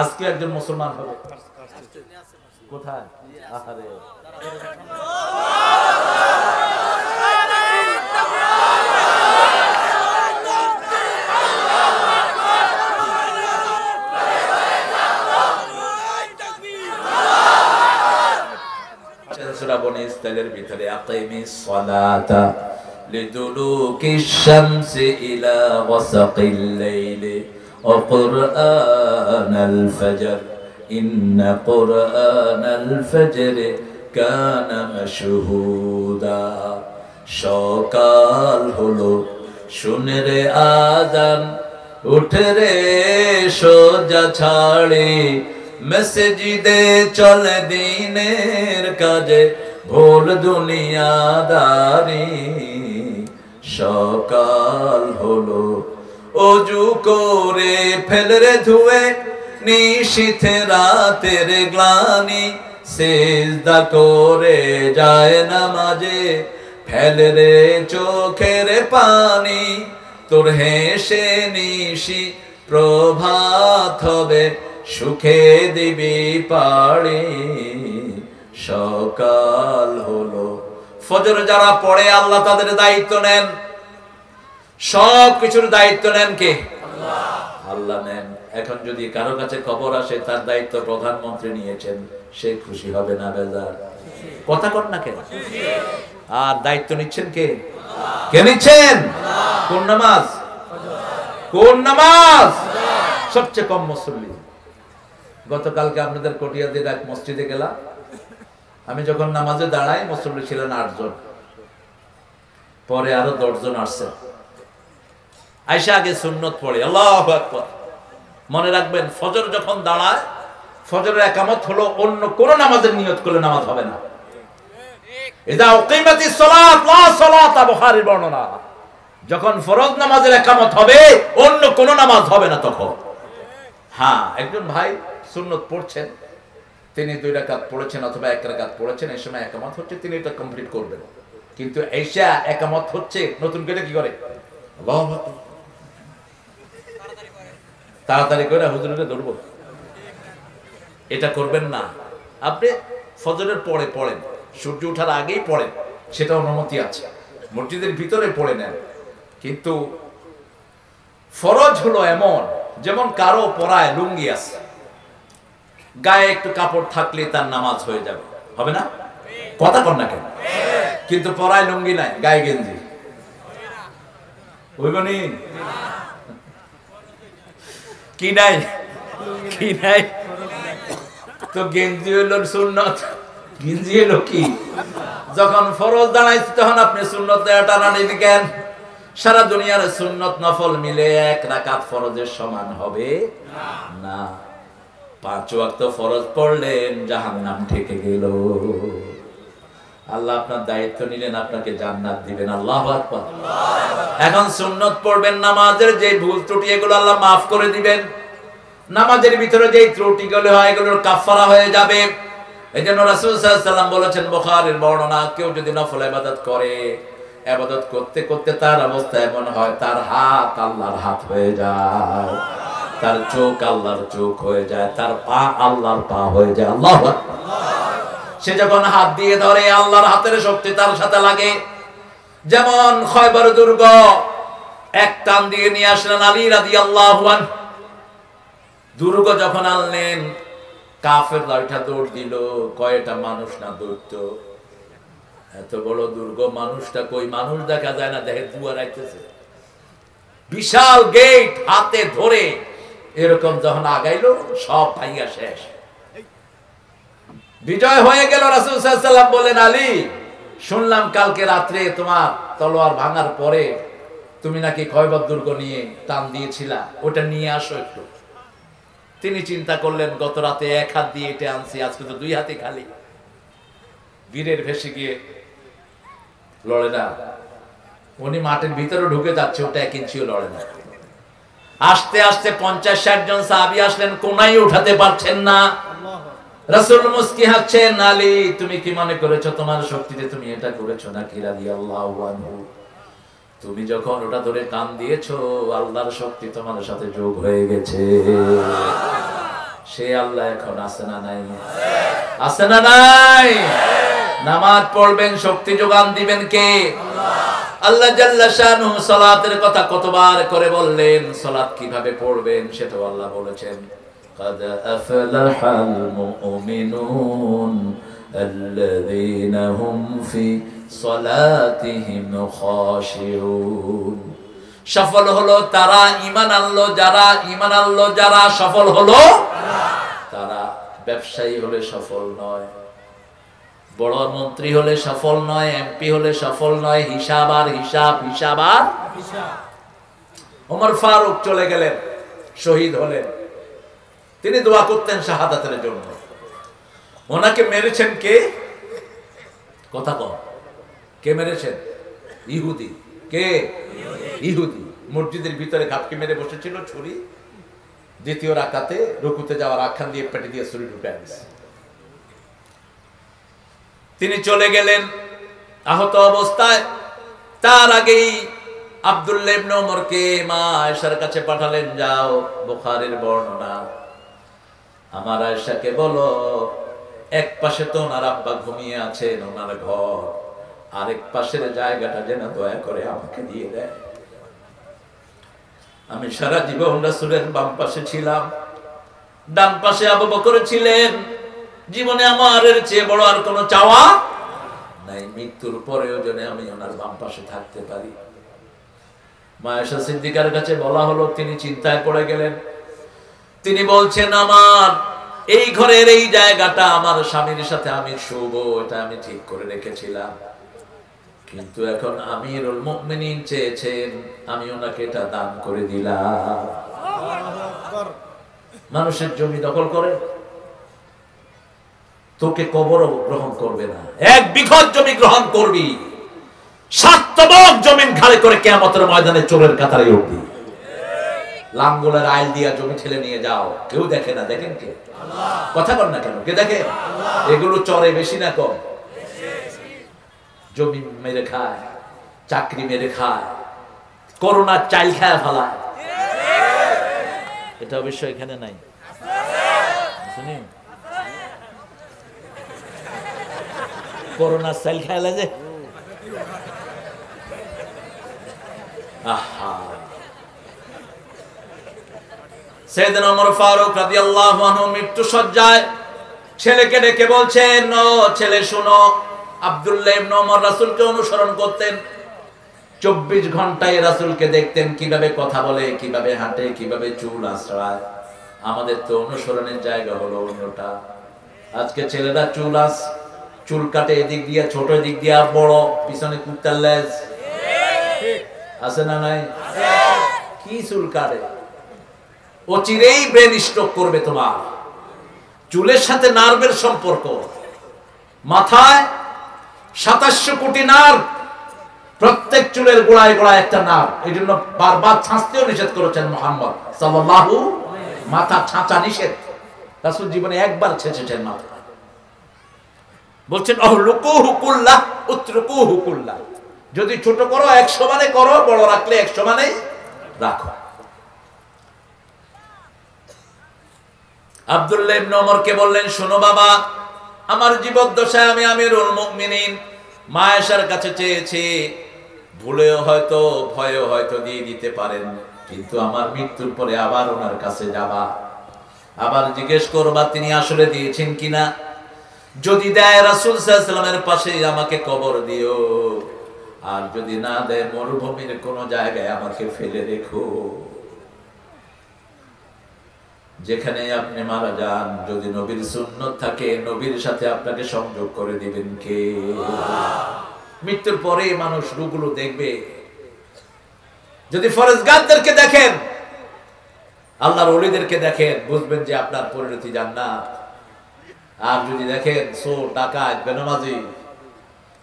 আজকে একজন মুসলমান হবে। কোথায়? আহারে। সূরা বনি ইসরাইলের ভিতরে আকিমিস সালাতা লিদুলুকিশ শামসি ইলা ওয়াসাকিল লাইলি। কুরআনাল ফজর ইন্না কুরআনাল ফজর কানা মাশহুদা সকাল হলো, শুনে রে আজান। উঠে রে সোজা ছাড়ে। মসজিদে চলে দিনের কাজে ভুল দুনিয়াদারি। সকাল হলো অজু করে ফেলরে ধুয়ে, নিশীথে রাতের গ্লানি, সেজদা করে যায় নামাজে, ফেলে রে চোখের পানি, তোর হেসে নিশি প্রভাত হবে, সুখে দিবি পাড়ি। সকাল হলো। ফজর যারা পড়ে, আল্লাহ তাদের দায়িত্ব নেন। সব কিছুর দায়িত্ব নেন কে? আল্লাহ নেন। এখন যদি কারও কাছে খবর আসে, তার দায়িত্ব প্রধানমন্ত্রী নিয়েছেন, সে খুশি হবে না, বেজার? কথা কর না কেন? আর দায়িত্ব নিচ্ছেন কে? কে নিচ্ছেন? কোন নামাজ? কোন নামাজ? সবচেয়ে কম মুসল্লি। গতকালকে আপনাদের কটিয়াদের এক মসজিদে গেলাম। আমি যখন নামাজে দাঁড়াই, মুসল্লি ছিলেন আটজন। পরে আরও দশজন আসছে আইসা আগে সুন্নত পড়ে। আল্লাহ আকবার। মনে রাখবেন, ফজর যখন দাঁড়ায়, ফজরের একামত হলো অন্য কোন নামাজের নিয়ত করলে নামাজ হবে না। ইদা উকিমাতিস সালাত বর্ণনা। যখন ফরজ নামাজের একামত হবে, অন্য কোন নামাজ হবে না তখন। হ্যাঁ একজন ভাই সুন্নত পড়ছেন, তিনি দুই রাকাত পড়েছেন অথবা এক রাকাত পড়েছেন, এই সময় একামত হচ্ছে, তিনি এটা কমপ্লিট করবেন। কিন্তু এইসা একামত হচ্ছে, নতুন করে কি করে? আল্লাহু। তাড়াতাড়ি করে হুজুরে ধরবো। এটা করবেন না। আপনি ফজরের পরে পড়েন, সূর্য ওঠার আগেই পড়েন, সেটা অনুমতি আছে। মসজিদের ভিতরে পড়ে নেন। কিন্তু ফরজ হলো এমন, যেমন কারও পরায় লুঙ্গি আছে, গায়ে একটু কাপড় থাকলে তার নামাজ হয়ে যাবে। হবে না? কথা কর না কেন? কিন্তু পরায় লুঙ্গি নাই, গায়ে গেঞ্জি। ওইবনি কি নাই? কি নাই? তো গেঞ্জি হইল সুন্নত। গেঞ্জি হইল কি? যখন ফরজ দাঁড়াইছে তখন আপনি সুন্নত টানানি দিকেন সারা দুনিয়ার সুন্নত নফল মিলে এক রাকাত ফরজের সমান হবে না। পাঁচ ওয়াক্ত ফরজ পড়লেন, জাহান্নাম ঠেকে গেল। আল্লাহ আপনার দায়িত্ব নিলেন, আপনাকে জান্নাত দিবেন। আল্লাহ এখন সুন্নত পড়বেন, নামাজের যে ভুল ত্রুটি, এগুলো আল্লাহ মাফ করে দিবেন। নামাজের ভিতরে যেই ত্রুটিগুলো হয়, এগুলোর কাফারা হয়ে যাবে। এই জন্য রাসূল সাল্লাল্লাহু আলাইহি সাল্লাম বলেছেন, বুখারীর বর্ণনা, কেউ যদি নফল ইবাদত করে, ইবাদত করতে করতে তার অবস্থা এমন হয়, তার হাত আল্লাহর হাত হয়ে যায়। তার চোখ আল্লাহর চোখ হয়ে যায়, তার পা আল্লাহর পা হয়ে যায়। আল্লাহু সে যখন হাত দিয়ে ধরে, আল্লাহর হাতের শক্তি তার সাথে লাগে। যেমন খয়বর দুর্গ, এক টান দিয়ে নিয়ে আসলেন আলী রাদিয়াল্লাহু আনহু। দুর্গ যখন আনলেন কাফের লাইটা দৌড় দিল, কয়টা মানুষ না দৌড়ত। এত বড় দুর্গ, মানুষটা কই? মানুষ দেখা যায় না দেখে দুয়ার আইতেছে বিশাল গেট হাতে ধরে, এরকম যখন আগাইলো, সব ভাইয়া শেষ। বিজয় হয়ে গেল রাসুল সাল্লাম বলেন আলী, শুনলাম কালকে রাত্রে তোমার তলোয়ার ভাঙার পরে তুমি নাকি খয়বত দুর্গ নিয়ে টান দিয়েছিলা, ওটা নিয়ে আসো একটু। তিনি চিন্তা করলেন, গত রাতে এক হাত দিয়ে এটা আনছি, আজকে তো দুই হাতে খালি। বীরের ভেসে গিয়ে লড়ে না। উনি মাঠের ভিতরে ঢুকে যাচ্ছে, ওটা এক ইঞ্চিও লড়ে না। আস্তে আস্তে পঞ্চাশ ষাট জন সাহাবি আসলেন কোনাই উঠাতে পারছেন না। রাসূল মুস্কি হাসছেন আলী তুমি কি মনে করেছ তোমার শক্তিতে তুমি এটা করেছ নাকি? তুমি যখন ওটা ধরে টান দিয়েছ, আল্লাহর শক্তি তোমার সাথে যোগ হয়ে গেছে। সে আল্লাহ এখন আছে না নাই? আছে না নাই? নামাজ পড়বেন, শক্তি যোগান দিবেন কে? আল্লাহ জাল্লা শানু সালাতের কথা কতবার করে বললেন সালাত কীভাবে পড়বেন সেটাও আল্লাহ বলেছেন। قد أفلح المؤمنون الذين هم في صلاتهم خاشعون সফল হলো তারা ইমান আনলো যারা ইমান আনলো যারা সফল হলো তারা ব্যবসায়ী হলে সফল নয় বড় মন্ত্রী হলে সফল নয় এমপি হলে সফল নয় হিসাব আর হিসাব হিসাব আর ওমর ফারুক চলে গেলেন শহীদ হলেন তিনি দোয়া করতেন শাহাদাতের জন্য। ওনাকে মেরেছেন কে? কথা কম কে মেরেছেন? ইহুদি। কে? ইহুদি। মসজিদের ভিতরে ঘাপকে মেরে বসেছিল ছুরি। দ্বিতীয় রাকাতে রুকুতে যাওয়ার আখ্যান দিয়ে পেটে দিয়ে ছুরি ঢুকে গেছে তিনি চলে গেলেন আহত অবস্থায়। তার আগেই আব্দুল্লাহ ইবনে ওমরকে মা আয়েশার কাছে পাঠালেন, যাও, বোখারের বর্ণনা। আমার আয়েশাকে বলো, এক পাশে তো ওনার আব্বা ঘুমিয়ে আছেন ওনার ঘর, আরেক পাশের জায়গাটা যেন দয়া করে আমাকে দিয়ে দেয়। আমি সারা জীবন রাসূলের বাম পাশে ছিলাম, ডান পাশে আবু বকর ছিলেন। জীবনে আমার এর চেয়ে বড় আর কোনো চাওয়া নাই, মৃত্যুর পরেও যেন আমি ওনার বাম পাশে থাকতে পারি। মায়েশা সিদ্দিকার কাছে বলা হলো, তিনি চিন্তায় পড়ে গেলেন তিনি বলছেন, আমার এই ঘরের এই জায়গাটা আমার স্বামীর সাথে আমি শুভ এটা আমি ঠিক করে রেখেছিলাম। কিন্তু এখন আমিরুল মুমিনিন চেয়েছেন, আমি ওনাকে এটা দান করে দিলাম। মানুষের জমি দখল করে। তোকে কবরও গ্রহণ করবে না। এক বিঘত জমি গ্রহণ করবি। সাতবক জমিন খালি করে কেমতের ময়দানে চোরের কাতারে উঠবি। লাঙ্গলের আইল দিয়া জমি ঠেলে নিয়ে যাও। কেউ দেখে না, দেখেন কে? কথা কর না কেন, কে দেখে? এগুলো চরে বেশি না কম? জমি মেরে খায়, চাকরি মেরে খায় করোনার চাইল খায় ফেলায়। এটা অবশ্য এখানে নাই। শুনি? করোনার চাইল খায় যে। আহা। সেদিন ওমর ফারুক রাদিয়াল্লাহু আনহু মৃত্যু সজ্জায় ছেলেকে ডেকে বলছেন ছেলে শুনো আব্দুল্লাহ ইবনে ওমর রাসূলকে অনুসরণ করতেন। চব্বিশ ঘন্টায় রাসূলকে দেখতেন কীভাবে কথা বলে কীভাবে হাঁটে কীভাবে চুল আশ্রয় আমাদের তো অনুসরণের জায়গা হলো অন্যটা। আজকে ছেলেরা চুল আস চুল কাটে এদিক দিয়ে ছোট এদিক দিয়ে আর বড় পিছনে কুত্তার লেজ। আছে না নাই? কি চুল কাটে? ও চিরেই ব্রেন স্ট্রোক করবে তোমার। চুলের সাথে নার্ভের সম্পর্ক। মাথায় সাতাশশো কোটি নার্ভ প্রত্যেক চুলের গোড়ায় গোড়ায় একটা নার্ভ এই জন্য বারবার ছাঁচতেও নিষেধ করেছেন মোহাম্মদ সাল্লাল্লাহু মাথা ছাঁচা নিষেধ। রাসূল জীবনে একবার ছেঁচেছেন মাথা বলছেন হুকুল্লাহ যদি ছোট করো, একশো মানে করো, বড় রাখলে একশো মানে রাখো। আব্দুল্লাহ ইবনে ওমরকে বললেন, শোনো বাবা, আমার জীবদ্দশায় আমি আমিরুল মুমিনিন। মায়েশার কাছে চেয়েছি। ভুলেও হয়তো, ভয়েও হয়তো দিয়ে দিতে পারেন, কিন্তু আমার মৃত্যুর পরে আবার ওনার কাছে যাবা। আবার জিজ্ঞেস করবা, তিনি আসলে দিয়েছেন কিনা? যদি দেয় রাসূল সাল্লাল্লাহু পাশে আমাকে কবর দিও। আর যদি না দেয়, মরুভূমির কোন জায়গায় আমাকে ফেলে রেখো। যেখানে আপনি মারা যান, যদি নবীর সুন্নত থাকে, নবীর সাথে আপনাকে সংযোগ করে দিবেন কে? মৃত্যুর পরে মানুষ রূপগুলো দেখবে। যদি ফরেজগারদেরকে দেখেন, আল্লাহর অলিদেরকে দেখেন, বুঝবেন যে আপনার পরিণতি জান্নাত। আর যদি দেখেন সো ডাকাত, বেনামাজি,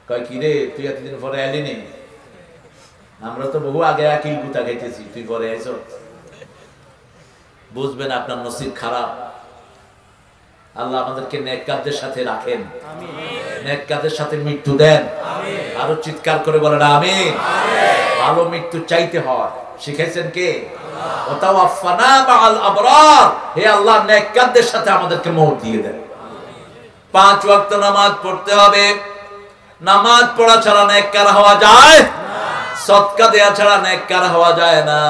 কয়, কি রে, তুই এতদিন পরে এলি নি? আমরা তো বহু আগে একই গুতা খাইতেছি, তুই পরে আইস বুঝবেন আপনার নসিব খারাপ। আল্লাহ আমাদেরকে নেককারদের সাথে রাখেন। নেককারদের সাথে মৃত্যু দেন। আরও চিৎকার করে বলেন আমি ভালো মৃত্যু চাইতে হয়। শিখেছেন কে? হে আল্লাহ নেককারদের সাথে আমাদেরকে মওত দিয়ে দেন। পাঁচ ওয়াক্ত নামাজ পড়তে হবে। নামাজ পড়া ছাড়া নেককার হওয়া যায় সৎকা দেয়া ছাড়া নেককার হওয়া যায় না।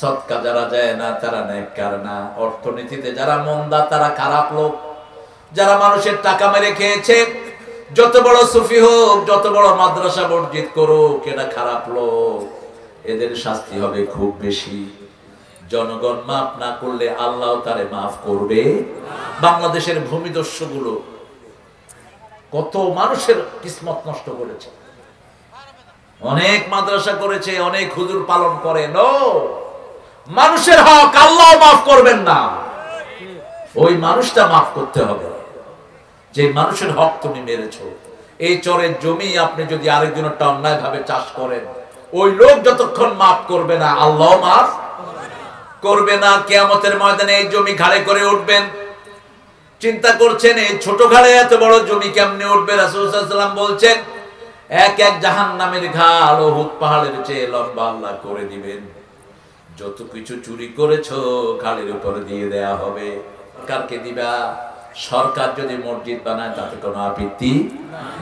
সৎকা যারা যায় না, তারা নেককার না। অর্থনীতিতে যারা মন্দা তারা খারাপ লোক। যারা মানুষের টাকা মেরে খেয়েছে, যত বড় সুফি হোক, যত বড় মাদ্রাসা মসজিদ করুক এটা খারাপ লোক। এদের শাস্তি হবে খুব বেশি। জনগণ মাফ না করলে আল্লাহ তারে মাফ করবে। বাংলাদেশের ভূমিদস্যু গুলো কত মানুষের কিসমত নষ্ট করেছে। অনেক মাদ্রাসা করেছে, অনেক হুজুর পালন করে। নো! মানুষের হক আল্লাহ মাফ করবেন না। ওই মানুষটা মাফ করতে হবে। যে মানুষের হক তুমি মেরেছ। এই চরের জমি আপনি যদি আরেকজনেরটা অন্যায় ভাবে চাষ করেন, ওই লোক যতক্ষণ মাফ করবে না, আল্লাহ মাফ করবে না। কেয়ামতের ময়দানে এই জমি ঘাড়ে করে উঠবেন। চিন্তা করছেন, এই ছোট ঘাড়ে এত বড় জমি কেমনে উঠবে? রাসূলুল্লাহ বলছেন, এক এক জাহান নামের ঘাল ও ওহুদ পাহাড়ের চেয়ে লম্বা আল্লাহ করে দিবেন। যত কিছু চুরি করেছ ঘাড়ের উপরে দিয়ে দেয়া হবে। কারকে দিবা? সরকার যদি মসজিদ বানায়, তাতে কোনো আপত্তি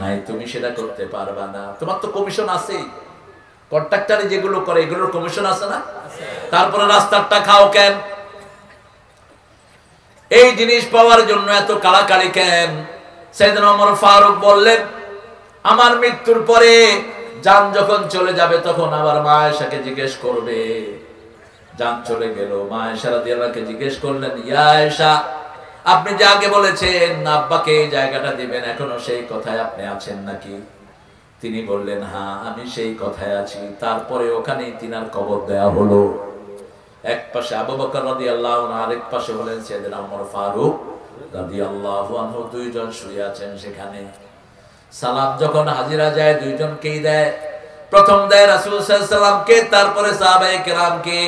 নাই। তুমি সেটা করতে পারবা না। তোমার তো কমিশন আছেই কন্ট্রাক্টরে যেগুলো করে, এগুলোর কমিশন আছে না? তারপরে রাস্তারটা খাও কেন? এই জিনিস পাওয়ার জন্য এত কাড়াকাড়ি কেন? সেদিন অমর ফারুক বললেন, আমার মৃত্যুর পরে যান যখন চলে যাবে, তখন আবার মা এসাকে জিজ্ঞেস করবে। যান চলে গেল। মা এসা রাদিয়াল্লাহকে জিজ্ঞেস করলেন, ইয়া এসা আপনি যে আগে বলেছেন আব্বাকে এই জায়গাটা দিবেন, এখনও সেই কথায় আপনি আছেন নাকি? তিনি বললেন হ্যাঁ আমি সেই কথায় আছি। তারপরে ওখানেই তিনার কবর দেয়া হলো। এক পাশে আবু বকর রাদিয়াল্লাহু আনহু, আরেক পাশে হলেন সাইয়েদনা ওমর ফারুক রাদিয়াল্লাহু আনহু, দুইজন শুয়ে আছেন সেখানে। সালাম যখন হাজিরা যায়, দুইজনকেই দেয়। প্রথম দেয় রাসূল সাল্লামকে তারপরে সাহাবায়ে কেরামকে।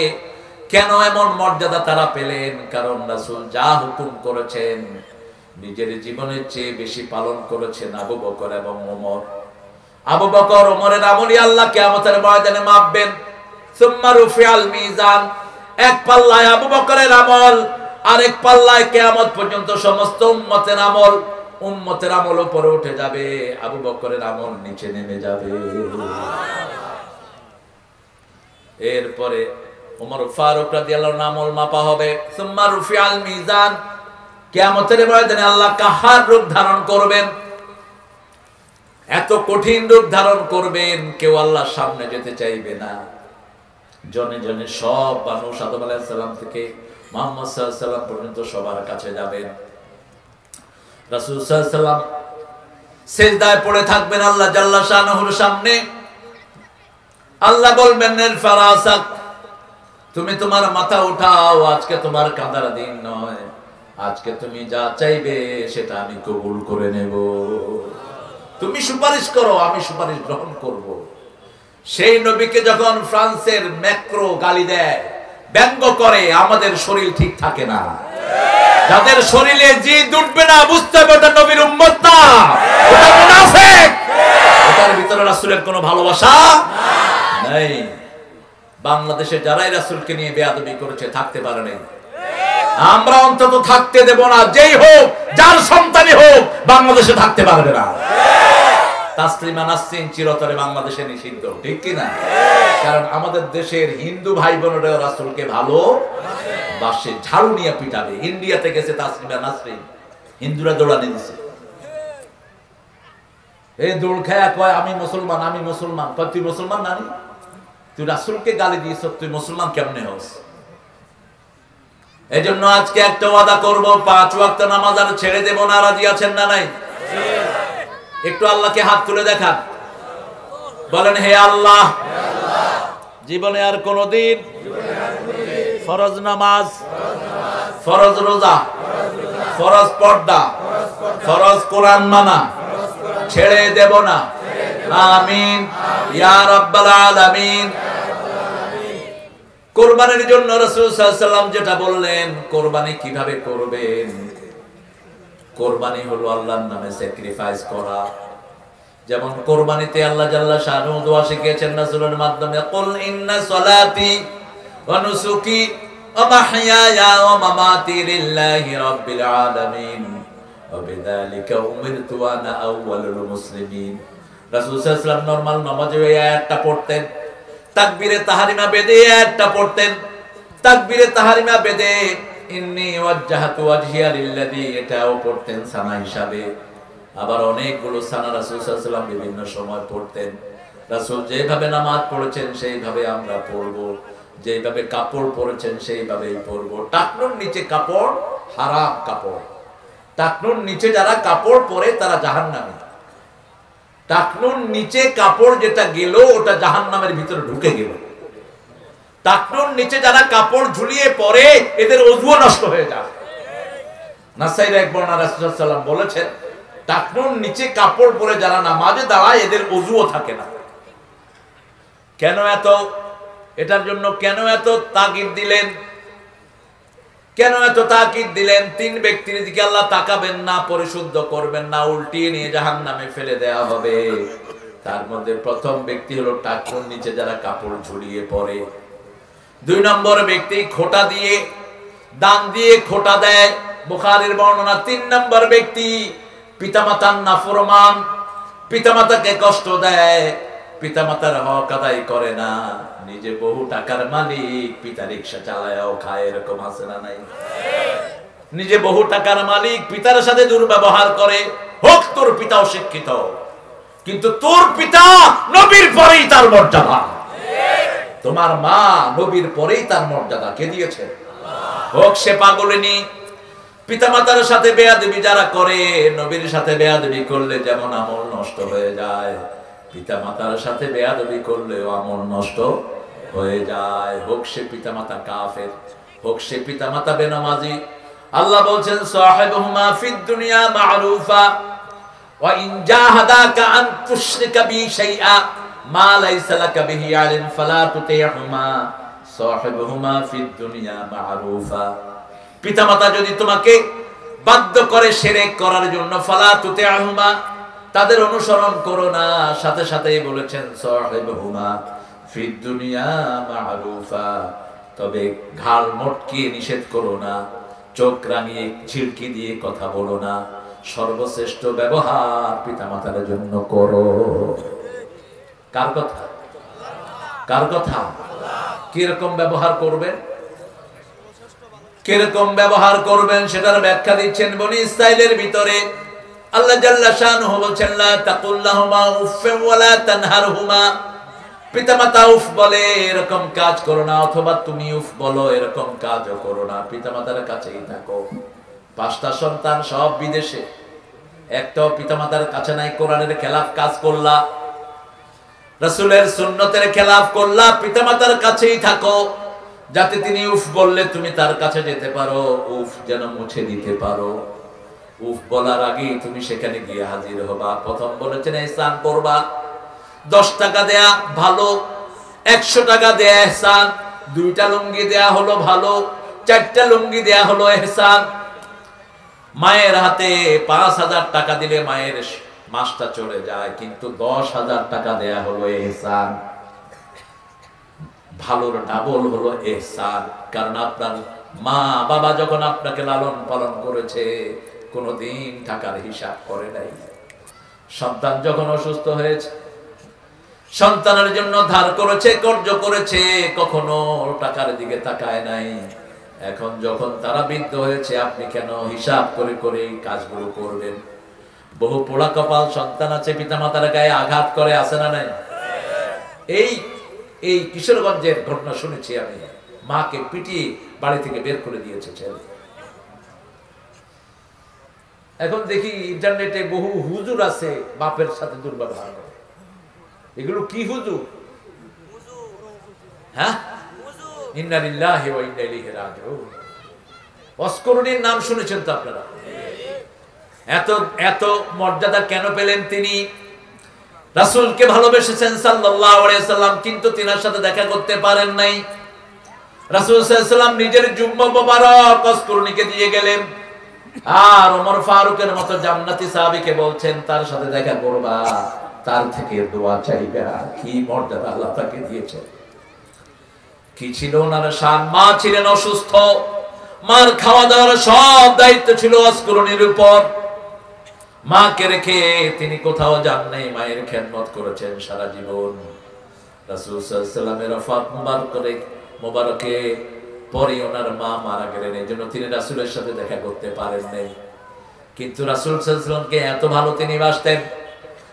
কেন এমন মর্যাদা তারা পেলেন? কারণ রাসূল যা হুকুম করেছেন, নিজের জীবনের চেয়ে বেশি পালন করেছেন আবু বকর এবং ওমর। আবু বকর, ওমরের আমলি আল্লাহ কিয়ামতের ময়দানে মাপবেন। এক পাল্লায় আবু বকরের আমল, আরেক পাল্লায় কিয়ামত পর্যন্ত সমস্ত উম্মতের আমল উম্মতের আমল উপরে উঠে যাবে, আবু বকরের আমল নিচে নেমে যাবে। এরপরে ওমর ফারুক মাপা হবে। সুম্মা রুফিআল মিজান। কিয়ামতের ময়দানে আল্লাহ কাহার রূপ ধারণ করবেন? এত কঠিন রূপ ধারণ করবেন, কেউ আল্লাহর সামনে যেতে চাইবে না। জনে জনে সব মানুষ আদম আলাইসাল্লাম থেকে মোহাম্মদ সাল্লাম পর্যন্ত সবার কাছে যাবেন। রাসূল সাল্লাম সেজদায় পড়ে থাকবেন আল্লাহ জাল্লা শাহর সামনে। আল্লাহ বলবেন ফারাসাক তুমি তোমার মাথা উঠাও, আজকে তোমার কাঁদার দিন নয়। আজকে তুমি যা চাইবে, সেটা আমি কবুল করে নেব। তুমি সুপারিশ করো, আমি সুপারিশ গ্রহণ করব। সেই নবীকে যখন ফ্রান্সের ম্যাক্রো গালি দেয়, ব্যঙ্গ করে, আমাদের শরীর ঠিক থাকে না। যাদের শরীরে জি দুটবে না, বুঝতে হবে ওটা নবীর উম্মত ওটার ভিতরে রাসূলের কোনো ভালোবাসা নাই। বাংলাদেশে যারাই রাসূলকে নিয়ে বেয়াদবি করেছে, থাকতে পারে নাই। আমরা অন্তত থাকতে দেব না, যেই হোক, যার সন্তানই হোক, বাংলাদেশে থাকতে পারবে না। হিন্দু ভাই ভালো বাসে ঝাড়ু নিয়ে ইন্ডিয়াতে গেছে তাসলিমা হিন্দুরা এই আমি মুসলমান আমি মুসলমান। মুসলমান নানি? তুই রাসূলকে গালি দিয়েছ, তুই মুসলমান কেমনে হস? এই জন্য আজকে একটা ওয়াদা করব, পাঁচ ওয়াক্ত নামাজ আর ছেড়ে দেব না, রাজি আছেন না নাই? একটু আল্লাহকে হাত তুলে দেখান। বলেন, হে আল্লাহ, জীবনে আর কোনদিন ফরজ নামাজ, ফরজ রোজা, ফরজ পর্দা, ফরজ কোরআন মানা, ছেড়ে দেব না। আমিন। ইয়া রাব্বাল আলামিন। কোরবানির জন্য রাসূল সাল্লাল্লাহু যেটা বললেন, কোরবানি কীভাবে করবেন? কোরবানি হলো আল্লাহর নামে স্যাক্রিফাইস করা। যেমন কোরবানিতে আল্লাহ জাল্লা শানু দোয়া শিখিয়েছেন রাসূলের মাধ্যমে, কুল ইন্না সলাতি ওয়া নুসুকি ওয়া মাহইয়ায়া ওয়া মামাতি লিল্লাহি রাব্বিল আলামিন। ওয়া বিযালিকা উমিরতু ওয়া আনা আউওয়ালুল মুসলিমিন। রাসূল সাল্লাল্লাহু আলাইহি ওয়াসাল্লাম নামাজে এই পড়তেন। তাকবীরে তাহারিমা বেদে আয়াতটা পড়তেন। তাকবীরে তাহারিমা বেদে ইন্নি এটাও পড়তেন সানা হিসাবে। আবার অনেকগুলো বিভিন্ন সময় পড়তেন। যেভাবে নামাজ পড়েছেন, সেইভাবে আমরা পড়ব। যেভাবে কাপড় পরেছেন, সেইভাবেই পরব টাকনুর নিচে কাপড় হারাম কাপড়। টাকনুর নিচে যারা কাপড় পরে, তারা জাহান্নামী। টাকনুর নিচে কাপড় যেটা গেল, ওটা জাহান্নামের ভিতরে ঢুকে গেল। টাকনুর নিচে যারা কাপড় ঝুলিয়ে পরে এদের অজুও নষ্ট হয়ে যায়। নাসাইর এক বর্ণা সাল্লাম বলেছেন টাকনুর নিচে কাপড় পরে যারা নামাজে দাঁড়ায়, এদের অজুও থাকে না। কেন এত? এটার জন্য কেন এত তাগিদ দিলেন? কেন এত তাকিদ দিলেন, তিন ব্যক্তির দিকে আল্লাহ তাকাবেন না, পরিশুদ্ধ করবেন না, উল্টিয়ে নিয়ে জাহান নামে ফেলে দেয়া হবে। তার মধ্যে প্রথম ব্যক্তি হলো টাকুর, নিচে যারা কাপড় ঝুলিয়ে পড়ে দুই নম্বর ব্যক্তি খোটা দিয়ে, দান দিয়ে খোটা দেয়, বুখারের বর্ণনা। তিন নম্বর ব্যক্তি পিতামাতার নাফরমান, পিতামাতাকে কষ্ট দেয়, পিতামাতার হক আদায় করে না। নিজে বহু টাকার মালিক, পিতা রিক্সা চালায়ও খায়, এরকম আছে না নাই? নিজে বহু টাকার মালিক, পিতার সাথে দুর্ব্যবহার করে, হোক তোর পিতাও শিক্ষিত, কিন্তু তোর পিতা নবীর পরেই তার মর্যাদা। তোমার মা নবীর পরেই তার মর্যাদা। কে দিয়েছে? হোক সে পাগলিনী, পিতামাতার সাথে বেয়াদবি যারা করে, নবীর সাথে বেয়াদবি করলে যেমন আমল নষ্ট হয়ে যায়, পিতামাতার সাথে বেয়াদবি করলেও আমল নষ্ট হয়ে যায়। হোক সে পিতামাতা কাফের, হোক সে পিতামাতা বেনামাজি। আল্লাহ বলছেন, সাহেবহুমা ফিদ দুনিয়া মারুফা বি শাইআ, মা লাইসা লাকা বিহি আলিম, ফালা তুতিহুমা, সাহেবহুমা ফিদ দুনিয়া মারুফা। যদি তোমাকে বাধ্য করে শিরক করার জন্য ফালা তুতিহুমা, তাদের অনুসরণ করো না। সাথে সাথেই বলেছেন, সাহেবহুমা তবে ঘাল মটকিয়ে নিষেধ করো না, চোখ রাঙিয়ে ঝিড়কি দিয়ে কথা বলো না, সর্বশ্রেষ্ঠ ব্যবহার পিতামাতার জন্য করো। কার কথা? কার কথা? কীরকম ব্যবহার করবেন? কীরকম ব্যবহার করবেন সেটার ব্যাখ্যা দিচ্ছেন বনি ইসরাইলের ভিতরে। আল্লাহ জাল্লা শানহু বলছেন, লা তাকুল্লাহুমা উফফিন ওয়ালা তানহারহুমা। পিতামাতা উফ বলে, এরকম কাজ করো না, অথবা তুমি উফ বলো, এরকম কাজও করো না। পিতামাতার কাছেই থাকো। পাঁচটা সন্তান সব বিদেশে। একটাও পিতামাতার কাছে নাই, কোরআনের খেলাফ কাজ করলা, রাসূলের সুন্নতের খেলাফ করলা, পিতামাতার কাছেই থাকো। যাতে তিনি উফ বললে তুমি তার কাছে যেতে পারো, উফ যেন মুছে দিতে পারো। উফ বলার আগেই তুমি সেখানে গিয়ে হাজির হবা। প্রথম বলেছেন স্নান করবা। দশ টাকা দেয়া ভালো, একশো টাকা দেয়া এহসান, দুইটা লুঙ্গি দেয়া হলো ভালো, চারটা লুঙ্গি দেয়া হলো এহসান। মায়ের হাতে পাঁচ হাজার টাকা দিলে মায়ের মাসটা চলে যায়, কিন্তু দশ হাজার টাকা দেয়া হলো এহসান। ভালোর ডাবল হলো এহসান, কারণ আপনার মা বাবা যখন আপনাকে লালন পালন করেছে, কোনোদিন টাকার হিসাব করে নাই। সন্তান যখন অসুস্থ হয়েছে সন্তানের জন্য ধার করেছে কর্য করেছে, কখনো টাকার দিকে তাকায় নাই। এখন যখন তারা বৃদ্ধ হয়েছে, আপনি কেন হিসাব করে করে কাজগুলো করবেন? বহু পোড়া কপাল সন্তান আছে পিতা মাতার গায়ে আঘাত করে আসে না নাই? এই এই কিশোরগঞ্জের ঘটনা শুনেছি আমি। মাকে পিটিয়ে বাড়ি থেকে বের করে দিয়েছে ছেলে। এখন দেখি ইন্টারনেটে বহু হুজুর আছে, বাপের সাথে দুর্ব্যবহার করে। এগুলো কি হুজুর? হ্যাঁ? অস্করণীর নাম শুনেছেন তো আপনারা? এত এত মর্যাদা কেন পেলেন তিনি? রাসূলকে ভালোবেসেছেন সাল্লাম কিন্তু তিনার সাথে দেখা করতে পারেন নাই। রাসূল সাল্লাল্লাহু আলাইহি সাল্লাম নিজের যুগ্ম মোবারক অস্করণীকে দিয়ে গেলেন। আর ওমর ফারুকের মতো জান্নাতি সাহাবীকে বলছেন তার সাথে দেখা করবা। তার থেকে দোয়া চাইবে আর কি মর্যাদা আল্লাহ তাকে দিয়েছে। কি ছিল ওনার শান? মা ছিলেন অসুস্থ, মার খাওয়া দাওয়ার সব দায়িত্ব ছিল অস্করণের উপর। মাকে রেখে তিনি কোথাও যান নাই, মায়ের খেদমত করেছেন সারা জীবন। রাসূল সাল্লামের রফাত মুবারকে মুবারকে পরে ওনার মা মারা গেলেন। এই জন্য তিনি রাসূলের সাথে দেখা করতে পারেন নাই কিন্তু রাসূল সাল্লামকে এত ভালো তিনি বাসতেন।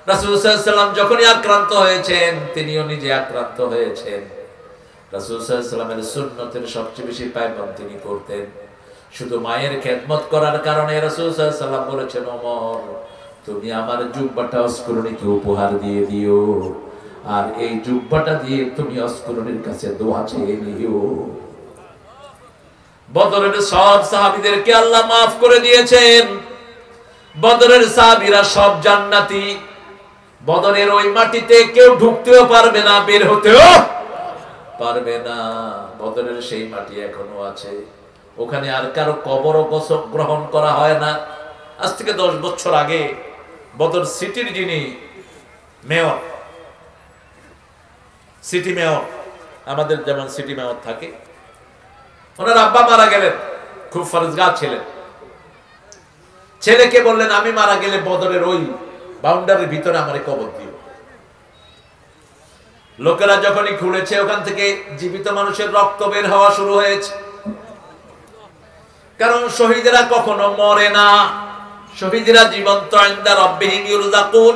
রাসূল সাল্লাম যখনই আক্রান্ত হয়েছেন, তিনিও নিজে আক্রান্ত হয়েছেন। রাসূল সাল্লামের সুন্নতের সবচেয়ে বেশি পায়বান তিনি করতেন। শুধু মায়ের খেদমত করার কারণে রাসূল সাল্লাম বলেছেন, ওমর, তুমি আমার জুব্বাটা অস্করণীকে উপহার দিয়ে দিও। আর এই জুব্বাটা দিয়ে তুমি অস্করণীর কাছে দোয়া চেয়ে নিও। বদরের সব সাহাবীদেরকে আল্লাহ মাফ করে দিয়েছেন। বদরের সাহাবীরা সব জান্নাতি। বদরের ওই মাটিতে কেউ ঢুকতেও পারবে না, বের হতেও পারবে না। বদরের সেই মাটি এখনও আছে। ওখানে আর কারও কবর কসব গ্রহণ করা হয় না। আজ থেকে দশ বছর আগে বদর সিটির যিনি মেয়র, সিটি মেয়র, আমাদের যেমন সিটি মেয়র থাকে, ওনার আব্বা মারা গেলেন, খুব ফরজগা ছিলেন। ছেলেকে বললেন, আমি মারা গেলে বদরের ওই বাউন্ডারির ভিতরে আমার কবর দিও লোকেরা যখনই খুলেছে, ওখান থেকে জীবিত মানুষের রক্ত বের হওয়া শুরু হয়েছে। কারণ শহীদেরা কখনো মরে না। শহীদেরা জীবন্ত আইন্দা রব্বিহীন ইউরজাকুন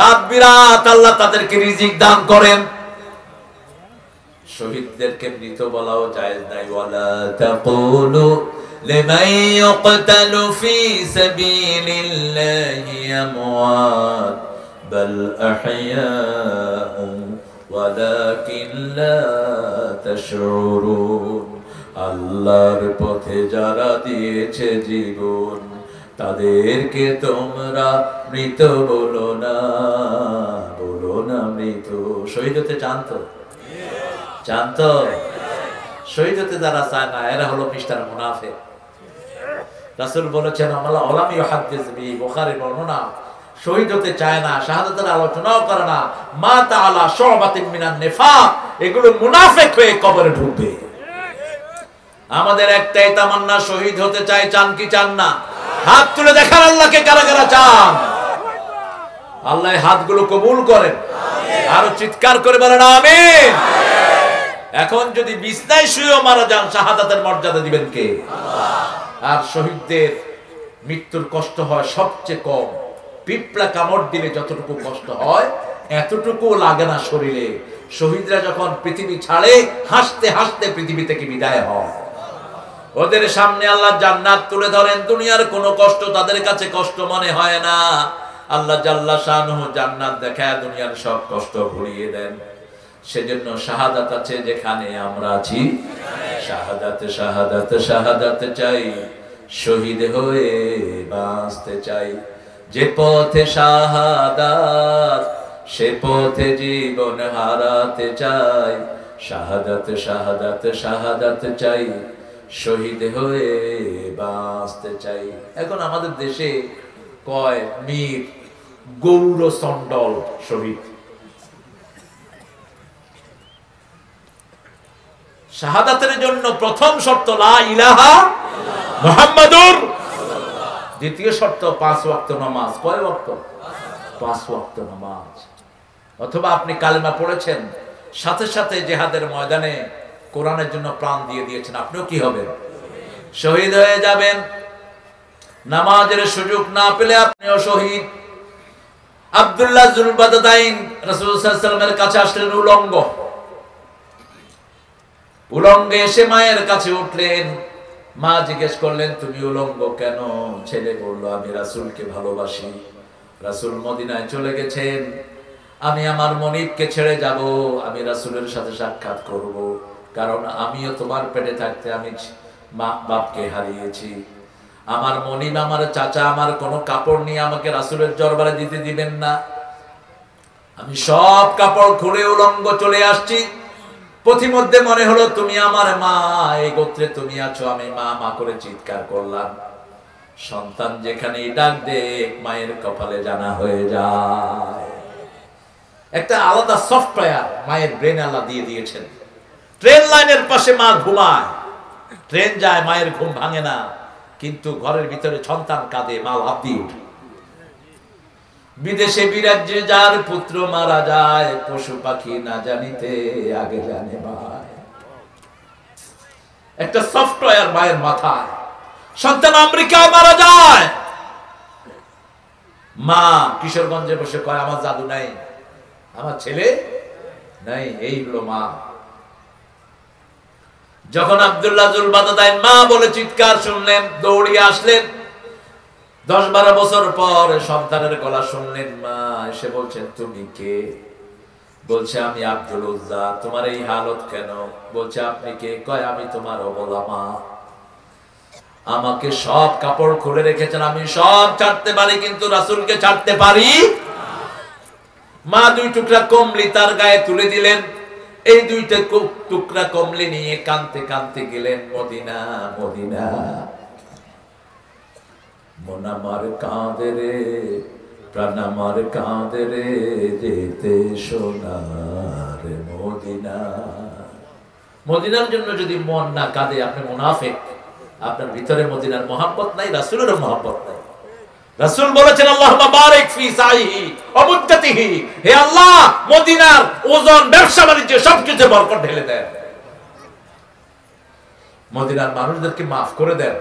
রাত বিরাত আল্লাহ তাদেরকে রিজিক দান করেন। শহীদদেরকে মৃত বলাও জায়েজ নাই। ওয়ালা তাকুলু লিমান ইউকতালু ফি সাবিলিল্লাহি আমওয়াত বাল আহইয়াউ ওয়ালাকিন লা তাশউরুন আল্লাহর পথে যারা দিয়েছে জীবন, তাদেরকে তোমরা মৃত বলো না বলো না মৃত। শহীদ হতে চান তো? চান তো? শহীদ হতে যারা চায় না, এরা হলো মিস্টার মুনাফে রাসুল বলেছেন বর্ণনা। শহীদ হতে চায় না, শাহাদাতের আলোচনাও করে না। মা তাআলা শুবাতিন মিনান নিফাক, এগুলো মুনাফিক হয়ে কবরে ঢুকবে। আমাদের একটাই তামান্না, শহীদ হতে চাই চান কি চান না? হাত তুলে দেখার আল্লাহকে কারা কারা চান? আল্লাহ হাতগুলো কবুল করেন। আরও চিৎকার করে বলেন, আমিন! এখন যদি বিছনায় শুয়েও মারা যান, শাহাদাতের মর্যাদা দিবেন কে? আর শহীদদের মৃত্যুর কষ্ট হয় সবচেয়ে কম। পিঁপড়া কামড় দিলে যতটুকু কষ্ট হয় এতটুকু লাগে না শরীরে। শহীদরা যখন পৃথিবী ছাড়ে, হাসতে হাসতে পৃথিবী থেকে বিদায় হয়। ওদের সামনে আল্লাহ জান্নাত তুলে ধরেন। দুনিয়ার কোনো কষ্ট তাদের কাছে কষ্ট মনে হয় না। আল্লাহ জাল্লা শাহনহ জান্নাত দেখায়, দুনিয়ার সব কষ্ট ভুলিয়ে দেন। সেজন্য শাহাদাত আছে যেখানে আমরা আছি। শাহাদাতে শাহাদাতে শাহাদাতে চাই। শহীদ হয়ে বাঁচতে চাই। যে পথে শাহাদাত, সে পথে জীবন হারাতে চাই। শাহাদাত শাহাদাত শাহাদাত চাই। শহীদ হয়ে বাঁচতে চাই। এখন আমাদের দেশে কয় মীর গৌর সন্ডল শহীদ। শাহাদাতের জন্য প্রথম শর্ত লা ইলাহা দ্বিতীয় শর্ত পাঁচ ওয়াক্ত নামাজ। কয় ওয়াক্ত? পাঁচ ওয়াক্ত নামাজ। অথবা আপনি কালেমা পড়েছেন, সাথে সাথে জেহাদের ময়দানে কোরআনের জন্য প্রাণ দিয়ে দিয়েছেন, আপনিও কি হবেন? শহীদ হয়ে যাবেন। নামাজের সুযোগ না পেলে আপনিও শহীদ। আব্দুল্লাহ জুলবাদাইন আলাইহি কাছে আসলেন উলঙ্গ। উলঙ্গে এসে মায়ের কাছে উঠলেন। মা জিজ্ঞেস করলেন, তুমি উলঙ্গ কেন? ছেলে বলল, আমি রাসূলকে ভালোবাসি। রাসূল মদিনায় চলে গেছেন। আমি আমার মনিবকে ছেড়ে যাব। আমি রাসূলের সাথে সাক্ষাৎ করব। কারণ আমিও তোমার পেটে থাকতে আমি মা, বাপকে হারিয়েছি। আমার মনিব, আমার চাচা, আমার কোনো কাপড় নিয়ে আমাকে রাসূলের দরবারে দিতে দিবেন না। আমি সব কাপড় খুলে উলঙ্গ চলে আসছি। পথিমধ্যে মনে হলো, তুমি আমার মা, এই গোত্রে তুমি আছো, আমি মা মা করে চিৎকার করলাম। সন্তান যেখানে ডাক দে মায়ের কপালে জানা হয়ে যায়। একটা আলাদা সফটওয়্যার মায়ের ব্রেন আল্লাহ দিয়ে দিয়েছেন। ট্রেন লাইনের পাশে মা ঘুমায়। ট্রেন যায়, মায়ের ঘুম ভাঙে না। কিন্তু ঘরের ভিতরে সন্তান কাঁদে, মা লাভ দিয়ে উঠে। বিদেশে বিরাজ্যে যার পুত্র মারা যায়, পশু পাখি না জানিতে আগে জানে ভাই। একটা সফটওয়্যার মায়ের মাথায়। সন্তান আমেরিকায় মারা যায়। মা কিশোরগঞ্জে বসে কয়, আমার জাদু নাই। আমার ছেলে নাই। এই হলো মা। যখন আব্দুল্লাহ জুল মা বলে চিৎকার শুনলেন, দৌড়িয়ে আসলেন দশ বারো বছর পর সন্তানের গলা শুনলেন, মা, এসে বলছেন তুমি কে? বলছে, আমি আব্দুল উজ্জা। তোমার এই হালত কেন? বলছে, আপনি কে? কয়, আমি তোমার অবলা মা আমাকে সব কাপড় খুলে রেখেছেন। আমি সব ছাড়তে পারি, কিন্তু রাসুলকে ছাড়তে পারি মা দুই টুকরা কমলি তার গায়ে তুলে দিলেন। এই দুইটা টুকরা কমলি নিয়ে কানতে কানতে গেলেন, মদিনা মদিনা। মন আমার কাঁদে রে, প্রাণ আমার কাঁদে রে, যেতে সোনার মদিনা। মদিনার জন্য যদি মন না কাঁদে, আপনি মুনাফেক। আপনার ভিতরে মদিনার মহাব্বত নাই রাসূলের মহাব্বত নাই। রাসূল বলেছেন, আল্লাহ ফি সাইহি হে আল্লাহ, মদিনার ওজন, ব্যবসা বাণিজ্য বরকত ঢেলে দেন। মদিনার মানুষদেরকে মাফ করে দেন।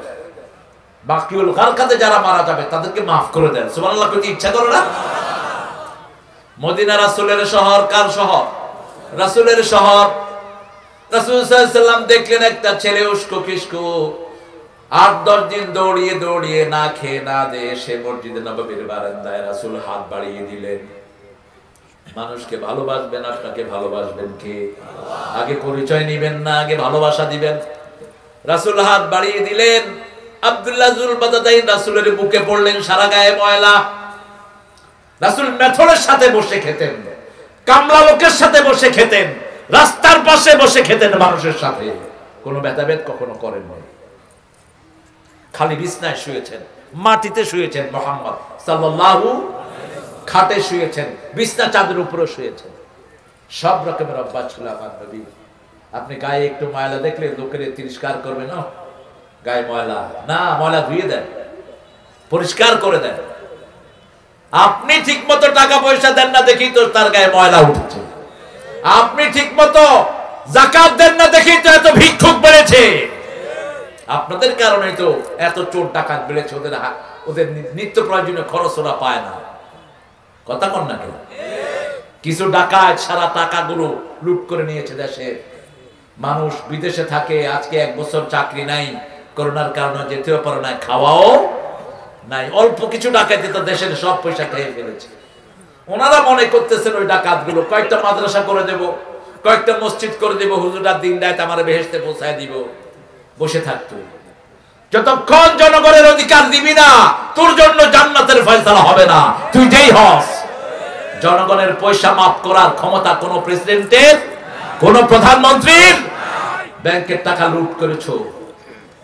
বাকিউল গারকাতে যারা মারা যাবে, তাদেরকে মাফ করে দেন। সুবহানাল্লাহ ইচ্ছা করে না? মদিনা রাসূলের শহর, কার শহর? রাসূলের শহর। রাসূল সাল্লাল্লাহু দেখলেন একটা ছেলে উস্কো কিস্কো। আট, দশ দিন দৌড়িয়ে দৌড়িয়ে না খেয়ে, না দিয়ে সে মসজিদে নববীর বারান্দায় রাসূল হাত বাড়িয়ে দিলেন। মানুষকে ভালোবাসবেন, আপনাকে ভালোবাসবেন কে? আগে পরিচয় নিবেন না, আগে ভালোবাসা দিবেন। রাসূল হাত বাড়িয়ে দিলেন। আব্দুল্লাহ জুল বাদাদাইন রাসূলের বুকে পড়লেন সারা গায়ে ময়লা। রাসূল মেথরের সাথে বসে খেতেন। কামলা লোকের সাথে বসে খেতেন। রাস্তার পাশে বসে খেতেন মানুষের সাথে। কোনো কখনো করেন খালি বিছনায় শুয়েছেন, মাটিতে শুয়েছেন মোহাম্মদ সাল্লাল্লাহু খাটে শুয়েছেন, বিছনা চাঁদের উপরে শুয়েছেন। সব রকমের অভ্যাস ছিল আমার নবী আপনি গায়ে একটু ময়লা দেখলে লোকের তিরস্কার করবে না। গায়ে ময়লা। না, ময়লা ধুয়ে দেন। পরিষ্কার করে দেন। আপনি ঠিক মতো টাকা পয়সা দেন না দেখি তো তার গায়ে ময়লা উঠছে। আপনি ঠিক মতো জাকাত দেন না দেখি তো এত ভিক্ষুক বেড়েছে। আপনাদের কারণে তো এত চোর ডাকাত বেড়েছে, ওদের ওদের নিত্য প্রয়োজনীয় খরচ ওরা পায় না। কথা কন না কেন? কিছু ডাকাত সারা টাকাগুলো লুট করে নিয়েছে দেশের মানুষ বিদেশে থাকে, আজকে এক বছর চাকরি নাই। করোনার কারণে যেতেও পারো না খাওয়াও নাই। অল্প কিছু ডাকাতি তো দেশের সব পয়সা খেয়ে ফেলেছে। ওনারা মনে করতেছেন ওই ডাকাতগুলো কয়েকটা মাদ্রাসা করে দেব, কয়েকটা মসজিদ করে দেব হুজুরা দিন রাত আমার বেহেস্তে পৌঁছায় দিব, বসে থাকতো। যতক্ষণ জনগণের অধিকার দিবি না, তোর জন্য জান্নাতের ফয়সালা হবে না। তুই যেই হস। জনগণের পয়সা মাফ করার ক্ষমতা কোন প্রেসিডেন্টের, কোন প্রধানমন্ত্রীর? ব্যাংকের টাকা লুট করেছ।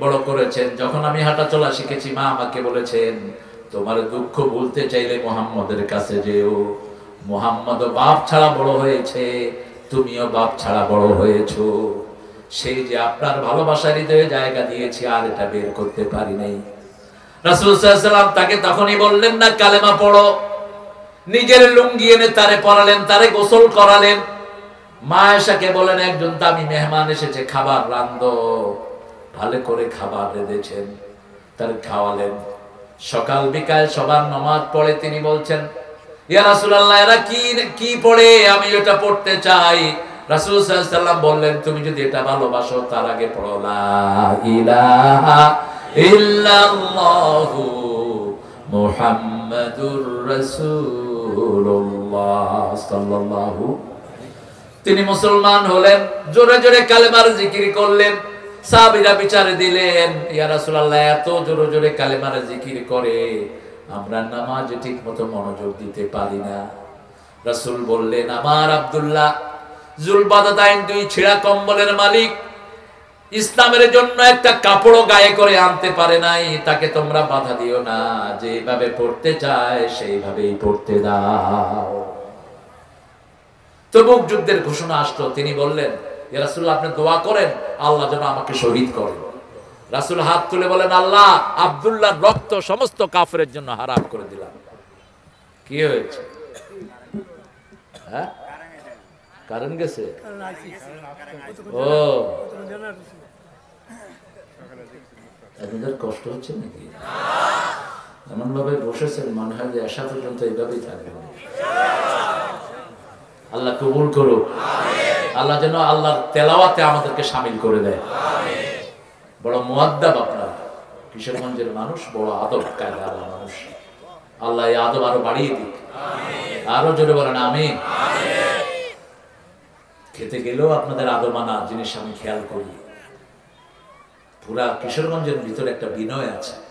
বড় করেছেন। যখন আমি হাঁটা চলা শিখেছি, মা আমাকে বলেছেন, তোমার দুঃখ বলতে চাইলে মোহাম্মদের কাছে যেও। মোহাম্মদ বাপ ছাড়া বড় হয়েছে, তুমিও বাপ ছাড়া বড় হয়েছো। সেই যে আপনার ভালোবাসার হৃদয়ে জায়গা দিয়েছি, আর এটা বের করতে পারি নাই। রাসূল সাল্লাল্লাহু তাকে তখনই বললেন, না, কালেমা পড়ো। নিজের লুঙ্গি এনে তারে পরালেন, তারে গোসল করালেন। মা এসাকে বলেন, একজন দামি মেহমান এসেছে, খাবার রান্ধ। ভালো করে খাবার রেঁধেছেন, তার খাওয়ালেন। সকাল বিকাল সবার নমাজ পড়ে তিনি বলছেন, ইয়া রাসূলুল্লাহ, এরা কি কি পড়ে? আমি এটা পড়তে চাই। রাসূল সাল্লাল্লাহু বললেন, তুমি যদি এটা ভালোবাসো, তার আগে পড়ো, লা ইলাহা ইল্লাল্লাহু মুহাম্মাদুর তিনি মুসলমান হলেন, জোরে জোরে কালেমার জিকির করলেন। সাহাবীরা বিচারে দিলেন এত জোরে জোরে কালেমার জিকির করে আমরা নামাজে ঠিক মতো মনোযোগ দিতে পারি না। রাসূল বললেন, আমার আব্দুল্লাহ ইসলামের জন্য একটা গায়ে করে আনতে পারে নাই, তাকে তোমরা বাধা দিও না। যেভাবে পড়তে যুদ্ধের ঘোষণা আসলো, তিনি বললেন রাসুল আপনি দোয়া করেন, আল্লাহ যেন আমাকে শহীদ করেন। রাসুল হাত তুলে বলেন, আল্লাহ আবদুল্লাহ রক্ত সমস্ত কাফের জন্য হারাম করে দিলাম। কি হয়েছে? হ্যাঁ? কারণ গেছে? ও। আপনাদের কষ্ট হচ্ছে নাকি? এমন ভাবে বসেছেন, মনে হয় যে আশা পর্যন্ত এইভাবেই থাকবে আল্লাহ কবুল করুক। আল্লাহ যেন আল্লাহর তেলাওয়াতে আমাদেরকে সামিল করে দেয়। বড় মোয়াদ্দাব আপনারা। কিশোরগঞ্জের মানুষ বড় আদব, কায়দা আল্লাহ মানুষ। আল্লাহ এই আদব আরও বাড়িয়ে দিক। আরও জোরে বলেন আমি খেতে গেলেও আপনাদের আদব আদমানা জিনিস আমি খেয়াল করি। পুরা কিশোরগঞ্জের ভিতরে একটা বিনয় আছে।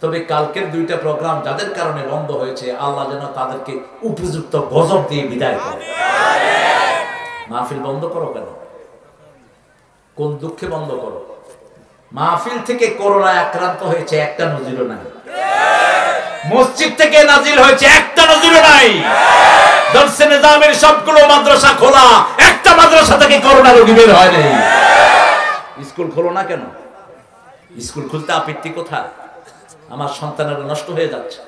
তবে কালকের দুইটা প্রোগ্রাম যাদের কারণে বন্ধ হয়েছে, আল্লাহ যেন তাদেরকে উপযুক্ত গজব দিয়ে বিদায় করে। মাহফিল বন্ধ করো কেন? কোন দুঃখে বন্ধ করো? মাহফিল থেকে করোনা আক্রান্ত হয়েছে একটা নজিরও নাই। মসজিদ থেকে নাজিল হয়েছে একটা নজিরও নাই। দর্শে নিজামের সবগুলো মাদ্রাসা খোলা, একটা মাদ্রাসা থেকে করোনা রোগী বের হয় নাই। স্কুল খোলো না কেন? স্কুল খুলতে আপত্তি কোথায়? আমার সন্তানেরা নষ্ট হয়ে যাচ্ছে।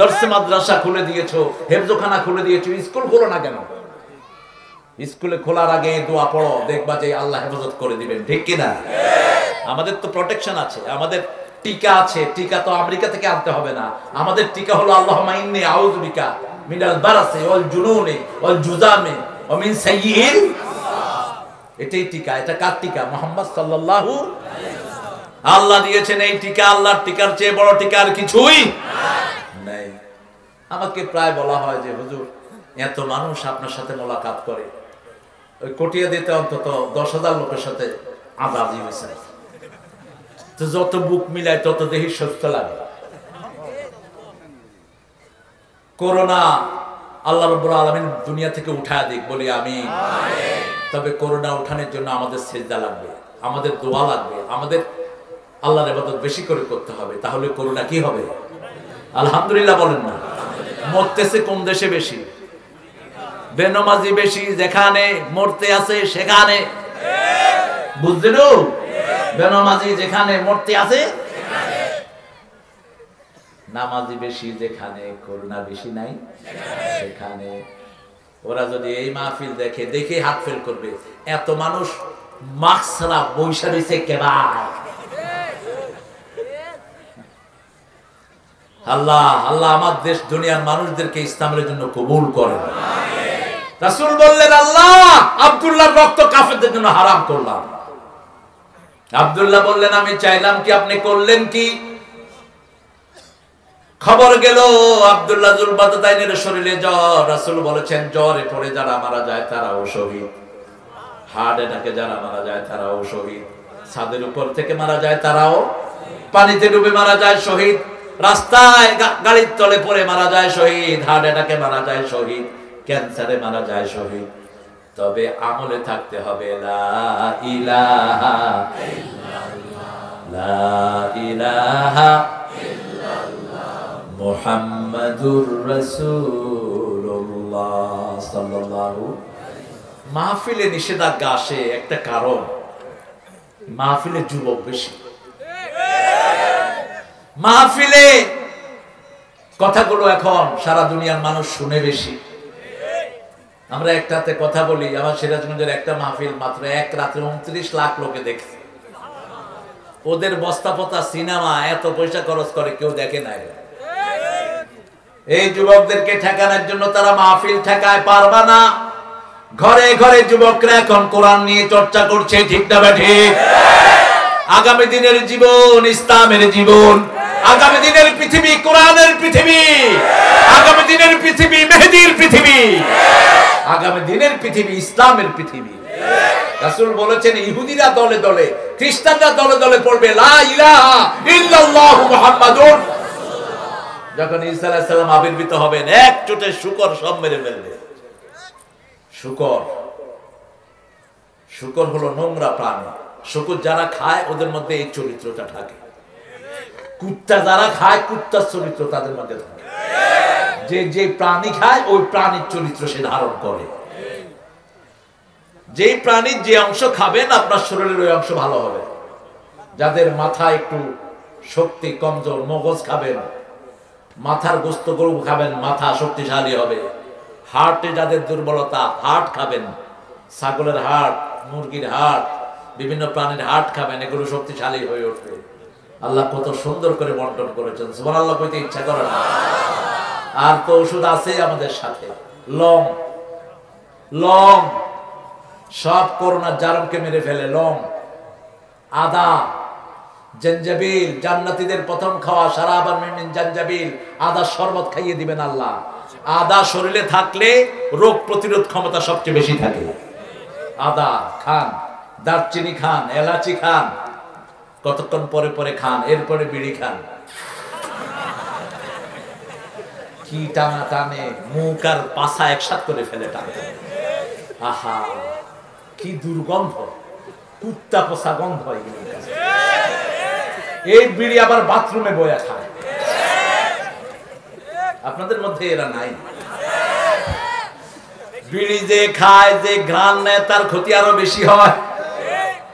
দর্শে মাদ্রাসা খুলে দিয়েছ, হেফজোখানা খুলে দিয়েছ, স্কুল খোলো না কেন? স্কুলে খোলার আগে দোয়া পড়ো, দেখবা যে আল্লাহ হেফাজত করে দিবেন, ঠিক কিনা আমাদের তো প্রোটেকশন আছে, আমাদের টিকা আছে, টিকা তো আমেরিকা থেকে আনতে হবে না। আমাদের টিকা হলো আল্লাহ মাইন্নি আউযুবিকা মিনাল বারাসি ওয়াল জুনুনি ওয়াল জুজামি ওয়া মিন সাইয়্যিল। এটাই টিকা, এটা কার টিকা? মোহাম্মদ সাল্লাল্লাহু আল্লাহ দিয়েছেন এই টিকা আল্লাহর টিকার চেয়ে বড় টিকা আর কিছুই নাই। আমাকে প্রায় বলা হয় যে হুজুর এত মানুষ আপনার সাথে মোলাকাত করে। ওই কটিয়া দিতে অন্তত দশ হাজার লোকের সাথে আজাদি হয়েছে। তো যত বুক মিলায় তত দেহি সুস্থ লাগে। করোনা আল্লাহ রব্বুল আলমিন দুনিয়া থেকে উঠায় দিক বলি আমি তবে করোনা উঠানোর জন্য আমাদের সেজদা লাগবে আমাদের দোয়া লাগবে আমাদের আল্লাহর ইবাদত বেশি করে করতে হবে, তাহলে করোনা কি হবে? আলহামদুলিল্লাহ বলেন না। মরতেছে কোন দেশে বেশি? বেনমাজি বেশি, যেখানে মরতে আছে সেখানে। বুঝলেন? বেনমাজি যেখানে মরতে আছে নামাজি বেশি, যেখানে করোনা বেশি নাই সেখানে। ওরা যদি এই মাহফিল দেখে দেখে হাত ফেল করবে। এত মানুষ মাস্করা বৈশা রয়েছে কেবার আল্লাহ আল্লাহ আমার দেশ, দুনিয়ার মানুষদেরকে ইসলামের জন্য কবুল করেন রাসূল বললেন, আল্লাহ, আব্দুল্লাহর রক্ত কাফেরদের জন্য হারাম করলাম। আব্দুল্লাহ বললেন, আমি চাইলাম কি আপনি করলেন কি? খবর গেল, আব্দুল্লাহ জুলবাদাইনের শরীরে জ্বর। রাসুল বলেছেন, জ্বরে পড়ে যারা মারা যায় তারাও শহীদ। হার্ট অ্যাটাকে যারা মারা যায় তারাও শহীদ। ছাদের উপর থেকে মারা যায় তারাও। পানিতে ডুবে মারা যায় শহীদ। রাস্তায় গাড়ির তলে পড়ে মারা যায় শহীদ। হার্ট অ্যাটাকে মারা যায় শহীদ। ক্যান্সারে মারা যায় শহীদ। তবে আমলে থাকতে হবে মাহফিলে নিষেধাজ্ঞা আসে একটা কারণ। মাহফিলে যুবক বেশি। মাহফিলে কথাগুলো এখন সারা দুনিয়ার মানুষ শুনে বেশি। আমরা একটাতে কথা বলি, আমার সিরাজগঞ্জের একটা মাহফিল মাত্র এক রাত্রে উনত্রিশ লাখ লোকে দেখছে। ওদের বস্তাপতা সিনেমা, এত পয়সা খরচ করে কেউ দেখে নাই। এই যুবকদেরকে ঠেকানোর জন্য তারা মাহফিল ঠেকায় পারবা না। ঘরে ঘরে যুবকরা এখন কোরআন নিয়ে চর্চা করছে, ঠিক না আগামী দিনের জীবন ইসলামের জীবন, আগামী দিনের পৃথিবী কোরআনের পৃথিবী, আগামী দিনের পৃথিবী মেহেদির পৃথিবী, আগামী দিনের পৃথিবী ইসলামের পৃথিবী। বলেছেন, ইহুদিরা দলে দলে, খ্রিস্টানরা দলে দলে পড়বে, লা ইলাহা ইল্লাল্লাহু মুহাম্মাদুর যখন ঈসা আলাইহিস সালাম আবির্ভূত হবেন, এক চোটে শুকর সব মেরে ফেলবে। শুকর। শুকর হলো নোংরা প্রাণী। শুকর যারা খায়, ওদের মধ্যে এই চরিত্রটা থাকে। কুত্তা যারা খায়, কুত্তার চরিত্র তাদের মধ্যে থাকে। যে যে প্রাণী খায়, ওই প্রাণীর চরিত্র সে ধারণ করে। যেই প্রাণীর যে অংশ খাবেন আপনার শরীরের ওই অংশ ভালো হবে। যাদের মাথা একটু শক্তি, কমজোর মগজ খাবেন, মাথার গোস্ত গরু খাবেন, মাথা শক্তিশালী হবে। হার্টে যাদের দুর্বলতা হার্ট খাবেন। ছাগলের হার্ট মুরগির হার্ট বিভিন্ন প্রাণীর হার্ট খাবেন, এগুলো শক্তিশালী হয়ে উঠবে। আল্লাহ কত সুন্দর করে বন্টন করেছেন। সুমান আল্লাহ কইতে ইচ্ছা করে না। আর তো ওষুধ আছে আমাদের সাথে। লং। লং। সব করোনা জারমকে মেরে ফেলে, লং। আদা জঞ্জাবিল জান্নাতীদের প্রথম খাওয়া সারাবার মিমিন জঞ্জাবিল আদা শরবত খাইয়ে দিবেন আল্লাহ। আদা শরীরে থাকলে রোগ প্রতিরোধ ক্ষমতা সবচেয়ে বেশি থাকে। আদা খান, দারচিনি খান, এলাচি খান, কতক্ষণ পরে পরে খান, এরপরে বিড়ি খান। কি টানা টানে মুখ আর পাশা একসাথ করে ফেলে টানতে আহা, কি দুর্গন্ধ। কুত্তা পোষা গন্ধ এই বিড়ি আবার বাথরুমে বয়া খায়। আপনাদের মধ্যে এরা নাই। বিড়ি যে খায়, যে ঘ্রাণ নেয়, তার ক্ষতি আরও বেশি হয়।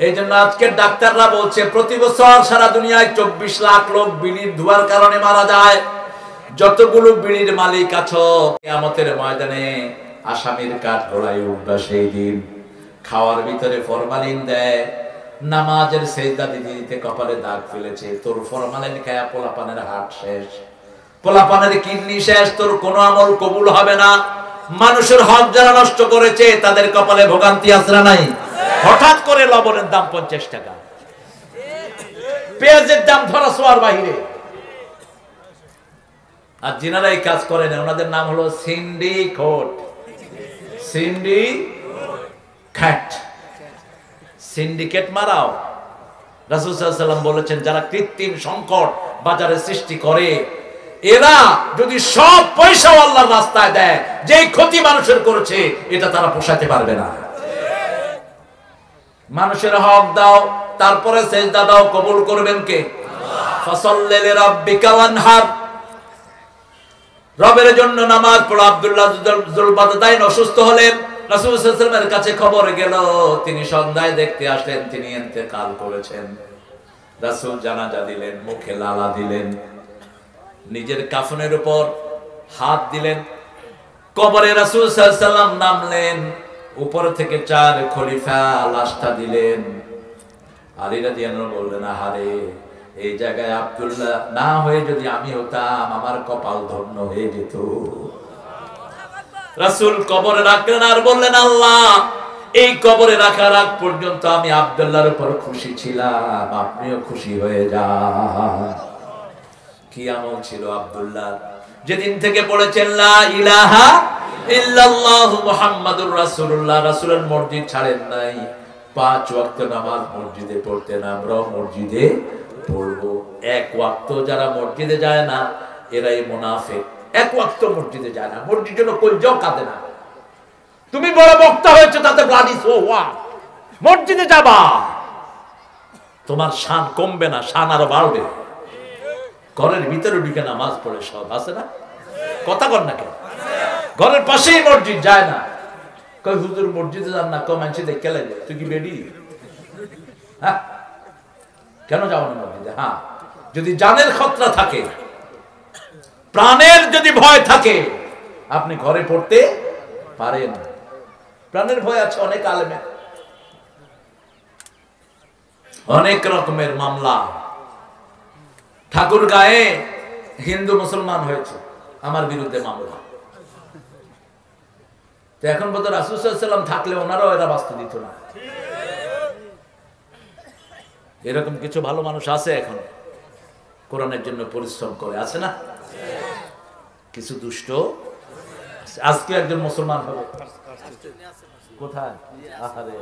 এই জন্য আজকের ডাক্তাররা বলছে, প্রতি বছর সারা দুনিয়ায় চব্বিশ লাখ লোক বিড়ির ধোয়ার কারণে মারা যায়। যতগুলো বিড়ির মালিক আছো, কেয়ামতের ময়দানে আসামির কাঠ ঘোড়ায় উঠবে সেই দিন। খাওয়ার ভিতরে ফরমালিন দেয়। নামাজের সেজদা দিতে দিতে কপালে দাগ ফেলেছে। তোর ফরমালিন খায়া পোলাপানের হাট শেষ। পোলাপানের কিডনি শেষ, তোর কোনো আমল কবুল হবে না। মানুষের হক যারা নষ্ট করেছে, তাদের কপালে ভোগান্তি আসরা নাই? হঠাৎ করে লবণের দাম পঞ্চাশ টাকা। পেঁয়াজের দাম ধরা সোয়ার বাহিরে। আর যিনারা এই কাজ করেন, ওনাদের নাম হলো সিন্ডি খোট সিন্ডি খ্যাট সিন্ডিকেট মারাও রাসুসাল্লাম বলেছেন, যারা কৃত্রিম সংকট বাজারে সৃষ্টি করে এরা যদি সব পয়সা আল্লাহর রাস্তায় দেয় যে ক্ষতি মানুষের করেছে, এটা তারা পোষাতে পারবে না। মানুষের হক দাও, তারপরে সেজদা দাও, কবুল করবেন কে? রবের জন্য নামাজ পড়ো আব্দুল্লাহ অসুস্থ হলেন। রাসূল সাল্লাল্লাহু আলাইহি কাছে খবর গেল, তিনি সন্ধ্যায় দেখতে আসলেন, তিনি ইন্তেকাল করেছেন। রাসূল জানাজা দিলেন, মুখে লালা দিলেন। নিজের কাফনের উপর হাত দিলেন। কবরে রাসূল সাল্লাম নামলেন। উপর থেকে চার খলিফা লাশটা দিলেন। বললেন, আহারে, এই জায়গায় আব্দুল্লাহ না হয়ে যদি আমি হতাম, আমার কপাল ধন্য হয়ে যেত। রাসূল কবরে রাখলেন আর বললেন, আল্লাহ, এই কবরে রাখার আগ পর্যন্ত আমি আব্দুল্লাহর উপর খুশি ছিলাম। আপনিও খুশি হয়ে যান। কি আমল ছিল আব্দুল্লাহ? যেদিন থেকে পড়েছেন ইলাহা মুহাম্মাদুর রাসূলুল্লাহ। রাসূলের মসজিদ ছাড়েন নাই। পাঁচ ওয়াক্ত নামাজ মসজিদে পড়তেন মসজিদে এক ওয়াক্ত যারা মসজিদে যায় না, এরাই মুনাফিক। এক ওয়াক্ত মসজিদে যায় না। মসজিদ জন্য কাঁদে না। তুমি বড় বক্তা হয়েছে, তাতে সো মসজিদে যাবা। তোমার শান কমবে না, শান আরও বাড়বে। ঘরের ভিতরে ঢুকে নামাজ পড়ে, সব আছে না? কথা কর না কেন? ঘরের পাশেই মসজিদ, যায় না। কই হুজুর, মসজিদে যান না, কম মানুষ দেখে লাগে তুই কি বেডি? হ্যাঁ? কেন যাও না মসজিদে? হ্যাঁ। যদি জানের খতরা থাকে, প্রাণের যদি ভয় থাকে, আপনি ঘরে পড়তে পারেন। প্রাণের ভয় আছে অনেক আলেমে অনেক রকমের মামলা। ঠাকুর গায়ে হিন্দু মুসলমান হয়েছে, আমার বিরুদ্ধে মামলা। তো এখন বোধ রাসুসাল্লাম থাকলে ওনারাও এরা বাঁচতে দিত না। এরকম কিছু ভালো মানুষ আছে এখন, কোরআনের জন্য পরিশ্রম করে, আছে না? কিছু দুষ্ট আজকে একজন মুসলমান হবে। কোথায়? আহারে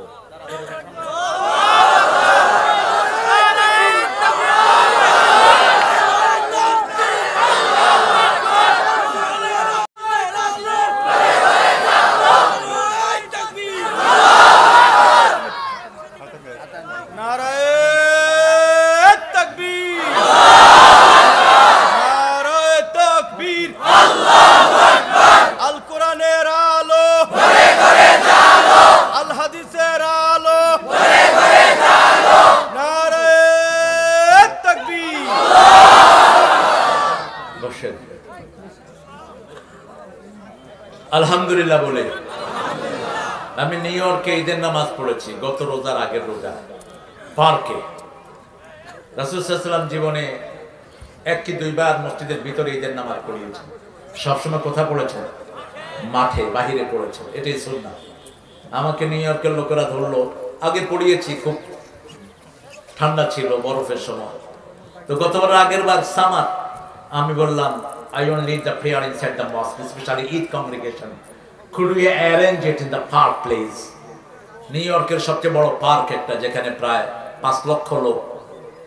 নারায়ে তাকবীর নারায়ে তাকবীর আল কোরআনের আলো আল হাদিসের আলো নারায়ে তাকবীর বসেন আলহামদুলিল্লাহ বলে। আমি নিউ ইয়র্কে ঈদের নামাজ পড়েছি, গত রোজার আগের রোজা। পার্কে। রাসুসাল্লাম জীবনে এক কি দুইবার মসজিদের ভিতরে ঈদের নামাজ পড়িয়েছেন। সবসময় কোথা পড়েছেন মাঠে, বাহিরে পড়েছেন। এটাই শুননা আমাকে নিউ ইয়র্কের লোকেরা ধরলো। আগে পড়িয়েছি খুব ঠান্ডা ছিল বরফের সময়। তো গতবার আগের বার সামার আমি বললাম I want lead the prayer inside the mosque specially Eid congregation could we arrange it in the park place new ইয়র্কের সবচেয়ে বড় পার্ক একটা যেখানে প্রায় পাঁচ লক্ষ লোক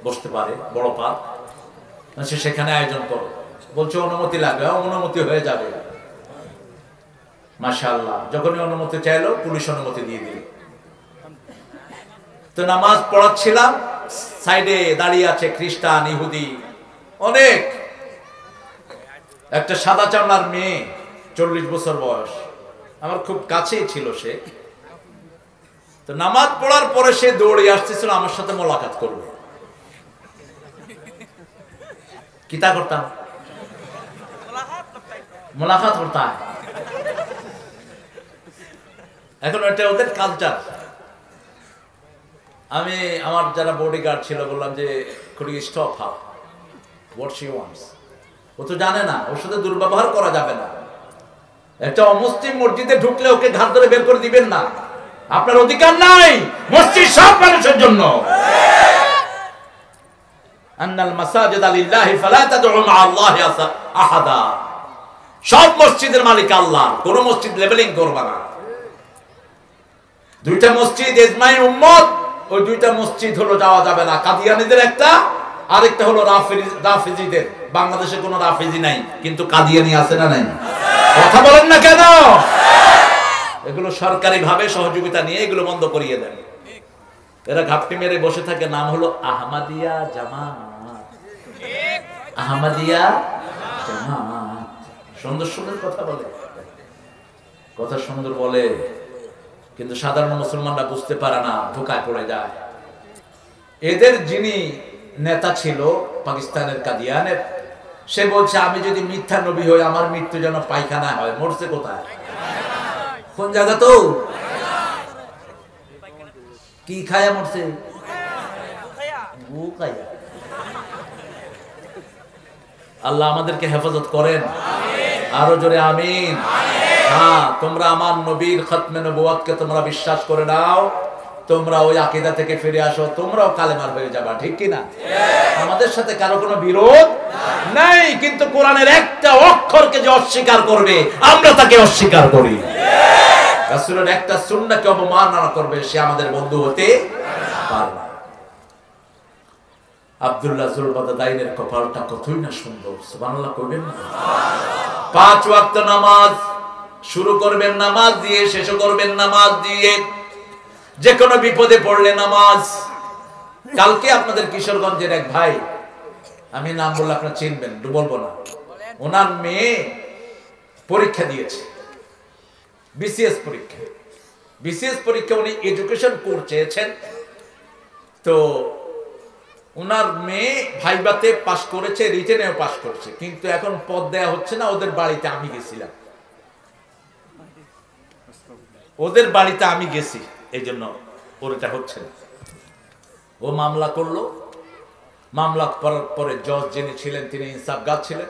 বসতে পারে বড় পার্ক সে সেখানে আয়োজন করো। বলছে অনুমতি লাগবে। হ্যাঁ, অনুমতি হয়ে যাবে। মাশাআল্লাহ। যখনই অনুমতি চাইলো পুলিশ অনুমতি দিয়ে দিল। তো নামাজ পড়াচ্ছিলাম সাইডে দাঁড়িয়ে আছে খ্রিস্টান ইহুদি অনেক। একটা সাদা চামড়ার মেয়ে, চল্লিশ বছর বয়স। আমার খুব কাছেই ছিল সে। তো নামাজ পড়ার পরে সে দৌড়ে আসতেছিল, আমার সাথে মোলাকাত করবে। কিতা করতাম? মোলাকাত করতাম। এখন এটা ওদের কালচার আমি, আমার যারা বডিগার্ড ছিল, বললাম যে could you stop her what she wants ও তো জানে না, ওর সাথে দুর্ব্যবহার করা যাবে না। একটা অমুসলিম মসজিদে ঢুকলে ওকে ঘাট ধরে বের করে দিবেন না। আপনার অধিকার নাই মসজিদ সব মানুষের জন্য। সব মসজিদের মালিক আল্লাহ, কোন মসজিদ লেভেলিং করবা না। দুইটা মসজিদ ইজমাই উম্মত, ওই দুইটা মসজিদ হলো যাওয়া যাবে না। কাদিয়ানিদের একটা আরেকটা হলো রাফিজি, রাফিজিদের। বাংলাদেশে কোনো রাফিজি নাই, কিন্তু কাদিয়ানি আছে না নাই? কথা বলেন না কেন? এগুলো সরকারি ভাবে সহযোগিতা নিয়ে এগুলো বন্ধ করিয়ে দেন। এরা ঘাপটি মেরে বসে থাকে, নাম হলো আহমাদিয়া জামাত। আহমাদিয়া সুন্দর সুন্দর কথা বলে। কথা সুন্দর বলে, কিন্তু সাধারণ মুসলমানরা বুঝতে পারে না, ধোকায় পড়ে যায়। এদের যিনি নেতা ছিল পাকিস্তানের কাদিয়ানের। সে বলছে, আমি যদি মিথ্যা নবী হই, আমার মৃত্যু যেন পায়খানা হয়। মরছে কোথায়? কোন জায়গা তো? কি খায়া মরছে? আল্লাহ আমাদেরকে হেফাজত করেন। আরও জোরে আমিন। হ্যাঁ তোমরা আমার নবীর খতমে নবুয়াতকে তোমরা বিশ্বাস করে নাও। তোমরা ওই আকিদা থেকে ফিরে আসো, তোমরাও কালেমার হয়ে যাবা, ঠিক কি না আমাদের সাথে কারও কোনো বিরোধ নাই, কিন্তু কোরআনের একটা অক্ষরকে যে অস্বীকার করবে, আমরা তাকে অস্বীকার করি। রাসূলের একটা সুন্নাহকে অবমাননা করবে, সে আমাদের বন্ধু হতে পারে আব্দুল্লাহ জুলবাদা কপালটা কতই না সুন্দর, সুবহানাল্লাহ করবেন না। পাঁচ ওয়াক্ত নামাজ শুরু করবেন, নামাজ দিয়ে শেষ করবেন, নামাজ দিয়ে যে কোনো বিপদে পড়লে নামাজ। কালকে আপনাদের কিশোরগঞ্জের এক ভাই, আমি নাম বললে আপনার চিনবেন বলব না। ওনার মেয়ে পরীক্ষা দিয়েছে, বিসিএস পরীক্ষা। বিসিএস পরীক্ষা উনি এডুকেশন কোর্স চেয়েছেন। তো ওনার মেয়ে ভাইবাতে পাশ করেছে, রিটেনেও পাশ করেছে, কিন্তু এখন পদ দেয়া হচ্ছে না, ওদের বাড়িতে আমি গেছিলাম। ওদের বাড়িতে আমি গেছি। এই জন্য ওর এটা হচ্ছে না। ও মামলা করল। মামলা করার পরে জজ যিনি ছিলেন, তিনি ইনসাফ গাছ ছিলেন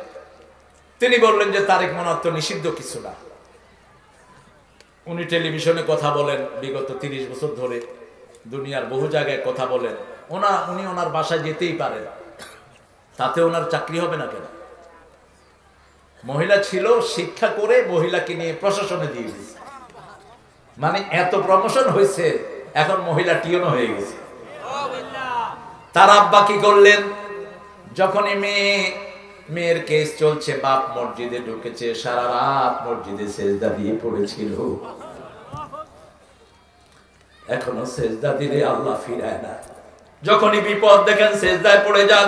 তিনি বললেন যে তারেক মনার তো নিষিদ্ধ কিছু না। উনি টেলিভিশনে কথা বলেন, বিগত তিরিশ বছর ধরে দুনিয়ার বহু জায়গায় কথা বলেন। ওনা, উনি ওনার বাসায় যেতেই পারেন। তাতে ওনার চাকরি হবে না কেন? মহিলা ছিল, শিক্ষা করে মহিলাকে নিয়ে প্রশাসনে দিয়ে দিয়েছে। মানে এত প্রমোশন হয়েছে, এখন মহিলা টিউন হয়ে গেছে। তার আব্বা কি করলেন? যখনই মেয়ে, মেয়ের কেস চলছে, বাপ মসজিদে ঢুকেছে, সারা রাত মসজিদে সেজদা দিয়ে পড়েছিল। এখনও সেজদা দিলে আল্লাহ ফিরায় না। যখনই বিপদ দেখেন, সেজদায় পড়ে যান।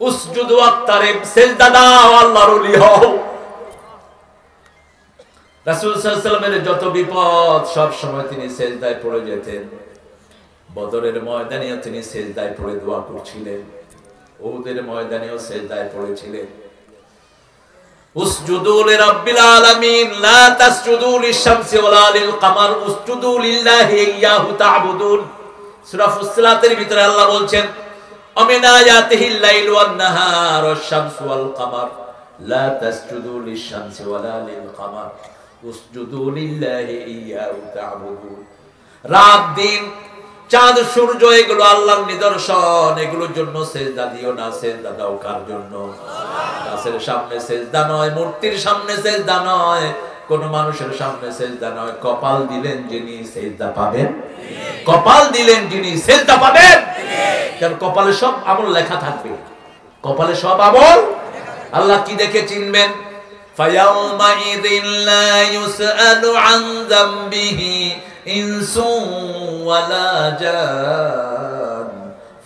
উসজুদু আত্তারিব সেজদা দাও, আল্লাহর ওলি হও। যত বিপদ, সব সময় তিনি সেজদায় পড়ে যেতেন। বদরের তিনি সেজদায় পড়ে দোয়া করছিলেন। ময়দানেও সেজদায় পড়েছিলেন। আল্লাহ বলছেন লাইল নাহার লিল-কামার, উসজুদু লিল্লাহি ইয়্যাহু তা'বুদুন। রাত, দিন, চাঁদ, সূর্য, এগুলো আল্লাহর নিদর্শন। এগুলোর জন্য সেজদা দিও না, সেজদা দাও কার জন্য? গাছের সামনে সেজদা নয়, মূর্তির সামনে সেজদা নয়, কোন মানুষের সামনে সেজদা নয়। কপাল দিলেন যিনি, সেজদা পাবেন? কপাল দিলেন যিনি, সেজদা পাবেন? কারণ কপালে সব আমল লেখা থাকবে। কপালে সব আমল? আল্লাহ কি দেখে চিনবেন? فيومئذ لا يسأل عن ذنبه إنس ولا جان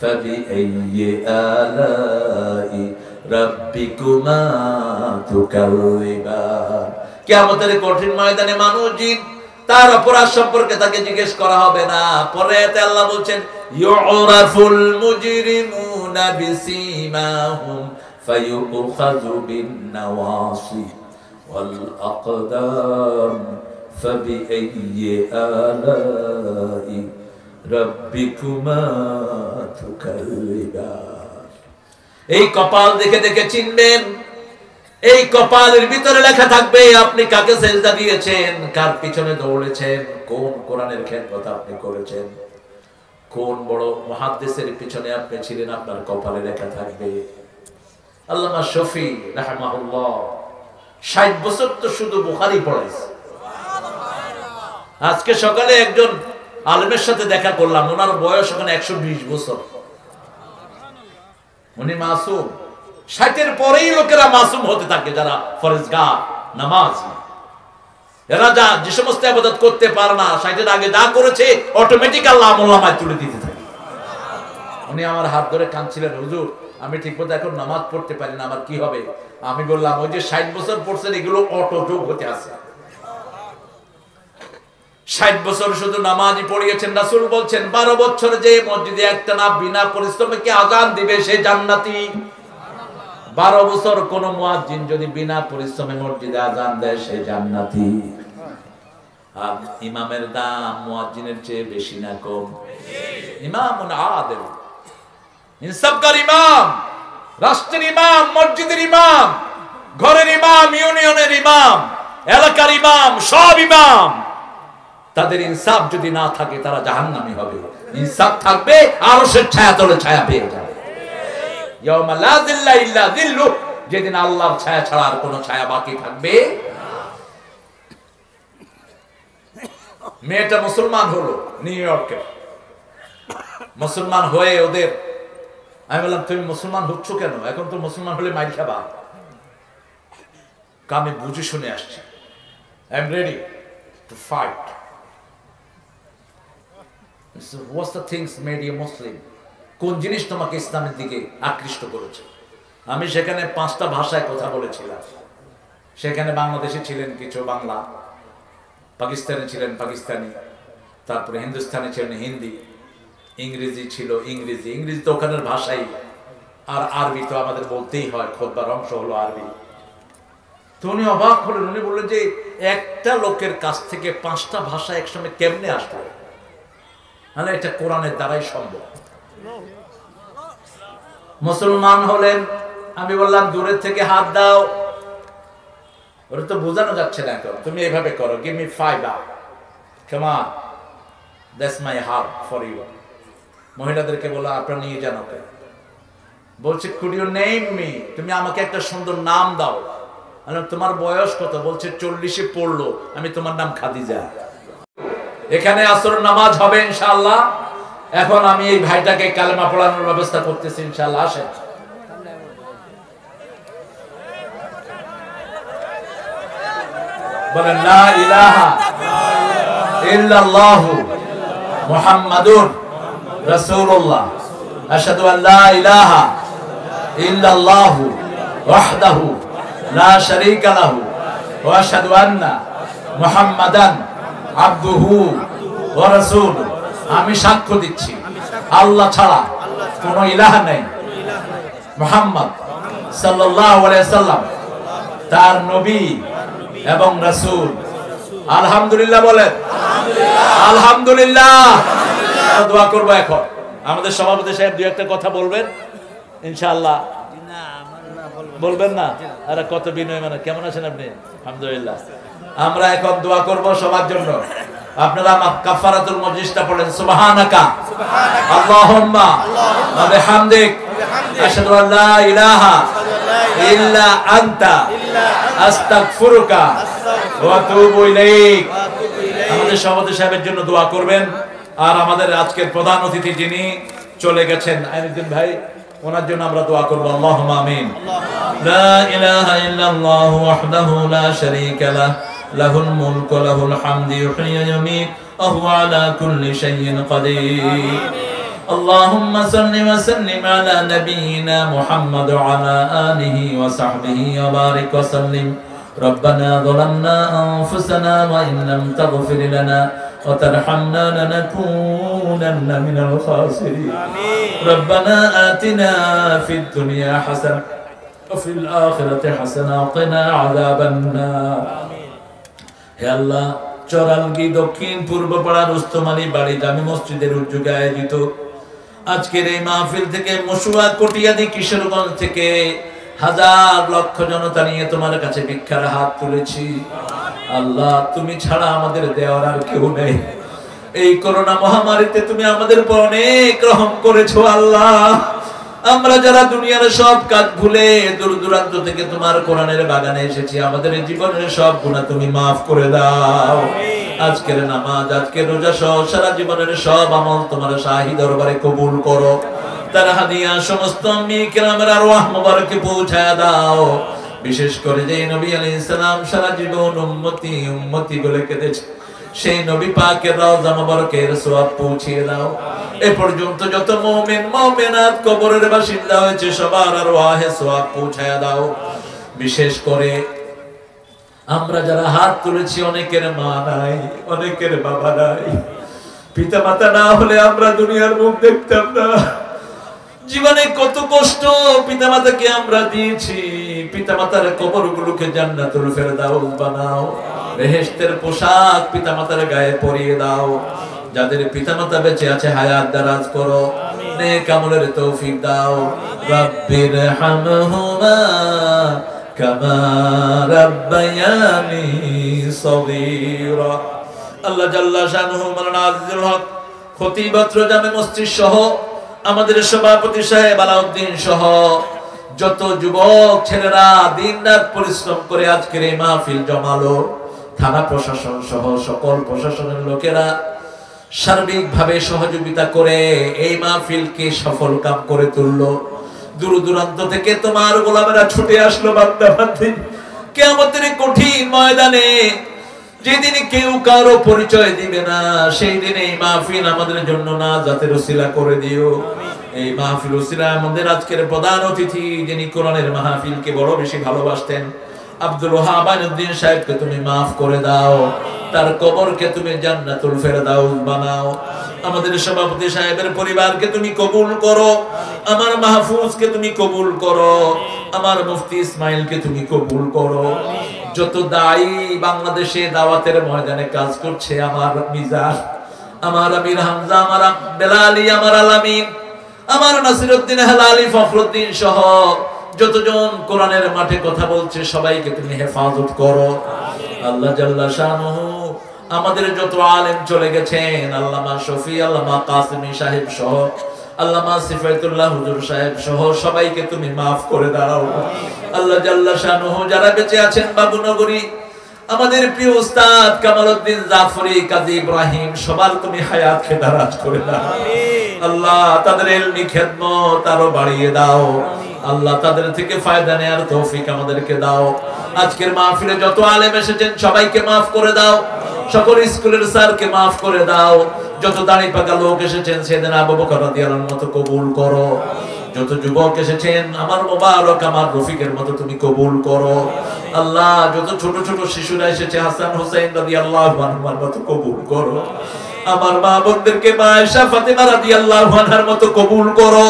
فبأي آلاء ربكما تكذبان কিয়ামতের কঠিন ময়দানে মানুষ জিন তার অপরাধ সম্পর্কে তাকে জিজ্ঞেস করা হবে না পরে এতে আল্লাহ বলছেন ইউরাফুল মুজরিমুনা বিসিমাহুম ফায়ুখাযু বিন নাওয়াসি ওয়াল আকদাম فبأي آلاء ربكما تكذبان এই কপাল দেখে দেখে চিনবেন এই কপালের ভিতরে লেখা থাকবে আপনি কাকে সেজদা দিয়েছেন কার পিছনে দৌড়েছেন কোন কোরআনের খেদমত আপনি করেছেন কোন বড় মহাদ্দেশের পিছনে আপনি ছিলেন আপনার কপালে লেখা থাকবে আল্লামা শফি রাহমাহুল্লাহ, ষাট বছর তো শুধু পড়াইছে আজকে সকালে একজন সাথে দেখা করলাম, ওনার বয়স ওখানে বছর। উনি মাসুম। ষাটের পরেই লোকেরা মাসুম হতে থাকে যারা ফরেজগার, নামাজ এরা যা, যে সমস্ত আবাদত করতে পারে না, ষাটের আগে যা করেছে অটোমেটিক আল্লাহ আমল্লামায় তুলে দিতে থাকে। উনি আমার হাত ধরে কাঁদছিলেন, হুজুর আমি ঠিক মতো এখন নামাজ পড়তে পারি না, আমার কি হবে? আমি বললাম, ওই যে ষাট বছর পড়ছেন, এগুলো অটো যোগ হতে আছে। ষাট বছর শুধু নামাজই পড়িয়েছেন, রাসুল বলছেন, বারো বছর যে মসজিদে একটা না বিনা পরিশ্রমে কি আজান দিবে সে জান্নাতি? বারো বছর কোন মুয়াজ্জিন যদি বিনা পরিশ্রমে মসজিদে আজান দেয়, সে জান্নাতি। আর ইমামের দাম মুয়াজ্জিনের চেয়ে বেশি না কম। ইমাম আদেল। ইনসাফকার ইমাম, রাষ্ট্রের ইমাম, মসজিদের ইমাম, ঘরের ইমাম, ইউনিয়নের ইমাম, এলাকার ইমাম, সব ইমাম। তাদের ইনসাফ যদি না থাকে, তারা জাহান্নামী হবে। ইনসাফ থাকবে, আরও সে ছায়া তলে ছায়া পেয়ে যাবে। যেদিন আল্লাহর ছায়া ছাড়া আর কোনো ছায়া বাকি থাকবে মেয়েটা মুসলমান হলো, নিউ ইয়র্কে। মুসলমান হয়ে ওদের আমি বললাম, তুমি মুসলমান হচ্ছ কেন? এখন তো মুসলমান হলে মাইর খাবা। আমি বুঝে শুনে আসছি। I am ready to fight what's the things made you Muslim কোন জিনিস তোমাকে ইসলামের দিকে আকৃষ্ট করেছে? আমি সেখানে পাঁচটা ভাষায় কথা বলেছিলাম। সেখানে বাংলাদেশে ছিলেন কিছু, বাংলা। পাকিস্তানে ছিলেন পাকিস্তানি। তারপরে হিন্দুস্তানে ছিলেন হিন্দি। ইংরেজি ছিল ইংরেজি। ইংরেজি তো ওখানের ভাষাই। আর আরবি তো আমাদের বলতেই হয় খোদবার অংশ হলো আরবি। তো উনি অবাক হলেন, উনি বললেন যে একটা লোকের কাছ থেকে পাঁচটা ভাষা একসঙ্গে কেমনে আসলো? মানে এটা কোরআনের দ্বারাই সম্ভব। মুসলমান হলেন, আমি বললাম দূরের থেকে হাত দাও। ওরা তো বোঝানো যাচ্ছে না এখন। তুমি এভাবে করো গিভ মি ফাইভ আপ কেমন that's my heart for you মহিলাদেরকে বলো, আপনারা নিয়ে যান ওকে। বলছে কুড ইউ নেম মি তুমি আমাকে একটা সুন্দর নাম দাও। তোমার বয়স কত? বলছে, চল্লিশে পড়ল। আমি তোমার নাম খাদিজা। এখানে আসর নামাজ হবে ইনশাআল্লাহ। এখন আমি এই ভাইটাকে কালেমা পড়ানোর ব্যবস্থা করতেছি ইনশাআল্লাহ। আসেন। বলেন, লা ইলাহা ইল্লাল্লাহু মুহাম্মাদুর রাসূলুল্লাহ। আশহাদু ইলাহা ইল্লাল্লাহু ওয়াহদাহু লা শারীকা লাহু ওয়া আশহাদু আমি সাক্ষ্য দিচ্ছি, আল্লাহ ছাড়া কোনো ইলাহা নেই। মুহাম্মদ সাল্লাম তার নবী এবং রাসূল। আলহামদুলিল্লাহ বলেন। আলহামদুলিল্লাহ। দোয়া করব এখন। আমাদের সভাপতি সাহেব দু একটা কথা বলবেন? ইনশাআল্লাহ। বলবেন না? আরে কত বিনয় মানে কেমন আছেন আপনি? আলহামদুলিল্লাহ। আমরা এখন দোয়া করব সবার জন্য। আমাদের সভাপতি সাহেবের জন্য দোয়া করবেন। আর আমাদের আজকের প্রধান অতিথি যিনি চলে গেছেন আইনুদ্দিন ভাই ওনার জন্য আমরা দোয়া করবো আল্লাহ আমিন লা ইলাহা ইল্লাল্লাহ ওয়াহদাহু লা শারীকা লাহ লাহুল মুলকু ওয়া লাহুল হামদু ইউহয়ী ওয়া ইউমীত ওয়া হুয়া আলা কুল্লি শাইইন কাদির اللهم صل وسلم على نبينا محمد وعلى آله وصحبه وبارك وسلم ربنا ظلمنا أنفسنا وإن لم تغفر لنا وترحمنا لنكونن من الخاسرين ربنا آتنا في الدنيا حسنة وفي الآخرة حسنة وقنا عذاب النار হে আল্লাহ চরালগি দক্ষিণ পূর্ব পাড়ার উস্তমালী বাড়ি জামি মসজিদের উদ্যোগে আয়োজিত আজকের এই মাহফিল থেকে মসুয়া কটিয়াদি কিশোরগঞ্জ থেকে হাজার লক্ষ জনতা নিয়ে তোমার কাছে ভিক্ষার হাত তুলেছি। আল্লাহ, তুমি ছাড়া আমাদের দেওয়ার আর কেউ নেই। এই করোনা মহামারীতে তুমি আমাদের উপর অনেক রহম করেছ, আল্লাহ। আমরা যারা দুনিয়ার সব কাজ ভুলে দূর দূরান্ত থেকে তোমার কোরআনের বাগানে এসেছি, আমাদের জীবনের সব গুণা তুমি মাফ করে দাও। আজকের নামাজ, আজকের রোজা সহ সারা জীবনের সব আমল তোমার শাহী দরবারে কবুল করো। তার হাদিয়া সমস্ত মোবারকে পৌঁছায় দাও। বিশেষ করে যে নবী আলাইহিস সালাম সারা জীবন উম্মতি উম্মতি বলে কেঁদেছে, সেই নবী পাকের রওজা মোবারকের সওয়াব পৌঁছিয়ে দাও। এ পর্যন্ত যত মুমিন, মুমিনাত কবরের বাসিন্দা হয়েছে, সবার আরওয়াহে সওয়াব পৌঁছায় দাও। বিশেষ করে আমরা যারা হাত তুলেছি, অনেকের মা নাই, অনেকের বাবা নাই। পিতা মাতা না হলে আমরা দুনিয়ার মুখ দেখতাম না। জীবনে কত কষ্ট পিতা মাতাকে আমরা দিয়েছি। পিতা মাতার কবর গুলোকে জান্নাতুল ফেরদাউস বানাও। বেহেশতের পোশাক পিতা মাতার গায়ে পরিয়ে দাও। যাদের পিতা মাতা বেঁচে আছে, হায়াত দারাজ করো। নেক আমলের তৌফিক দাও। রাব্বির হামহুমা কামা রাব্বায়ানি সগীরা। আল্লাহ জাল্লা শানুহু মাওলানা আজিজুল হক খতিব জামে মসজিদ সহ আমাদের সভাপতি সাহেব আলাউদ্দিন সহ যত যুবক, ছেলেরা দিন রাত পরিশ্রম করে আজকের এই মাহফিল জমালো, থানা প্রশাসন সহ সকল প্রশাসনের লোকেরা সার্বিকভাবে সহযোগিতা করে এই মাহফিলকে সফল কাম করে তুললো। দূর দূরান্ত থেকে তোমার গোলামেরা ছুটে আসলো বান্দা বান্দি কেমতের কঠিন ময়দানে যেদিন কেউ কারও পরিচয় দিবে না সেই দিন এই মাহফিল আমাদের জন্য না যাতে রসিলা করে দিও। এই মাহফিল রসিলা আমাদের আজকের প্রধান অতিথি যিনি কোরআনের মাহফিলকে বড় বেশি ভালোবাসতেন। আব্দুল সাহেবকে তুমি করে দাও। তার কবরকে তুমি জান্নাতুল ফেরদাউস বানাও। আমাদের সভাপতি সাহেবের পরিবারকে তুমি কবুল করো। আমার মাহফুজকে তুমি কবুল করো। আমার মুফতি ইসমাইলকে তুমি কবুল করো। যত দায়ী বাংলাদেশে দাওয়াতের ময়দানে কাজ করছে আমার মিজাজ আমার আমির হামজা, আমার বেলালি, আমার আলামিন আমার নাসিরউদ্দিন হেলালি, ফখরুদ্দিন সহ যতজন কোরআনের মাঠে কথা বলছে সবাইকে তুমি হেফাজত করো। আল্লাহ জাল্লা আমাদের যত আলেম চলে গেছেন আল্লামা শফি আল্লামা কাসিমি সাহেব সহ আল্লামা সিফায়তুল্লাহ হুজুর সাহেব সহ সবাইকে তুমি মাফ করে দাও আল্লাহ জাল্লা শানুহু যারা বেঁচে আছেন বাবুনগরী আমাদের প্রিয় উস্তাদ কামালউদ্দিন জাফরি কাজী ইব্রাহিম সবার তুমি হায়াতকে দারাজ করে দাও। আল্লাহ তাদের এলমি খেদমত আরও বাড়িয়ে দাও। আল্লাহ তাদের থেকে ফায়দা নেয়ার তৌফিক আমাদেরকে দাও। আজকের মাহফিলে যত আলেম এসেছেন, সবাইকে মাফ করে দাও। সকল স্কুলের স্যারকে মাফ করে দাও। যত দাড়ি পাকা লোক এসেছেন, সেদিন আবু বকর রাদিয়াল্লাহু মতো কবুল করো। যত যুবক এসেছেন, আমার মোবারক, আমার রফিকের মতো তুমি কবুল করো। আল্লাহ, যত ছোট ছোট শিশুরা এসেছে, হাসান হোসেন রাদিয়াল্লাহু আনহুর মতো কবুল করো। আমার মা বোনদেরকে মা আয়েশা ফাতেমা রাদিয়াল্লাহু আনহার মতো কবুল করো।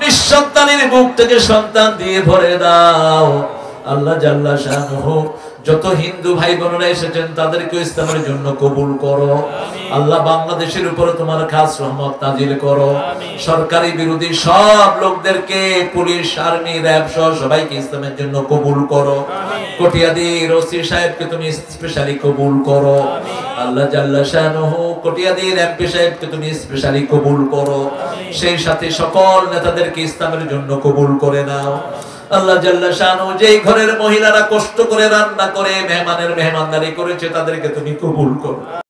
নিঃসন্তানের বুক থেকে সন্তান দিয়ে ভরে দাও। আল্লাহ জাল্লা শানুহু যত হিন্দু ভাই বোনেরা এসেছেন তাদেরকে ইসলামের জন্য কবুল করো। আল্লাহ বাংলাদেশের উপরে তোমার খাস রহমত নাজিল করো। সরকারি বিরোধী সব লোকদেরকে পুলিশ আর্মি র্যাব সহ সবাইকে ইসলামের জন্য কবুল করো। কটিয়াদি রসি সাহেবকে তুমি স্পেশালি কবুল করো। আল্লাহ জাল্লা শানুহু কটিয়াদির এমপি সাহেবকে তুমি স্পেশালি কবুল করো। সেই সাথে সকল নেতাদেরকে ইসলামের জন্য কবুল করে নাও। আল্লাহ জাল্লা শানু যেই ঘরের মহিলারা কষ্ট করে রান্না করে, মেহমানের মেহমানদারি করেছে, তাদেরকে তুমি কবুল করো।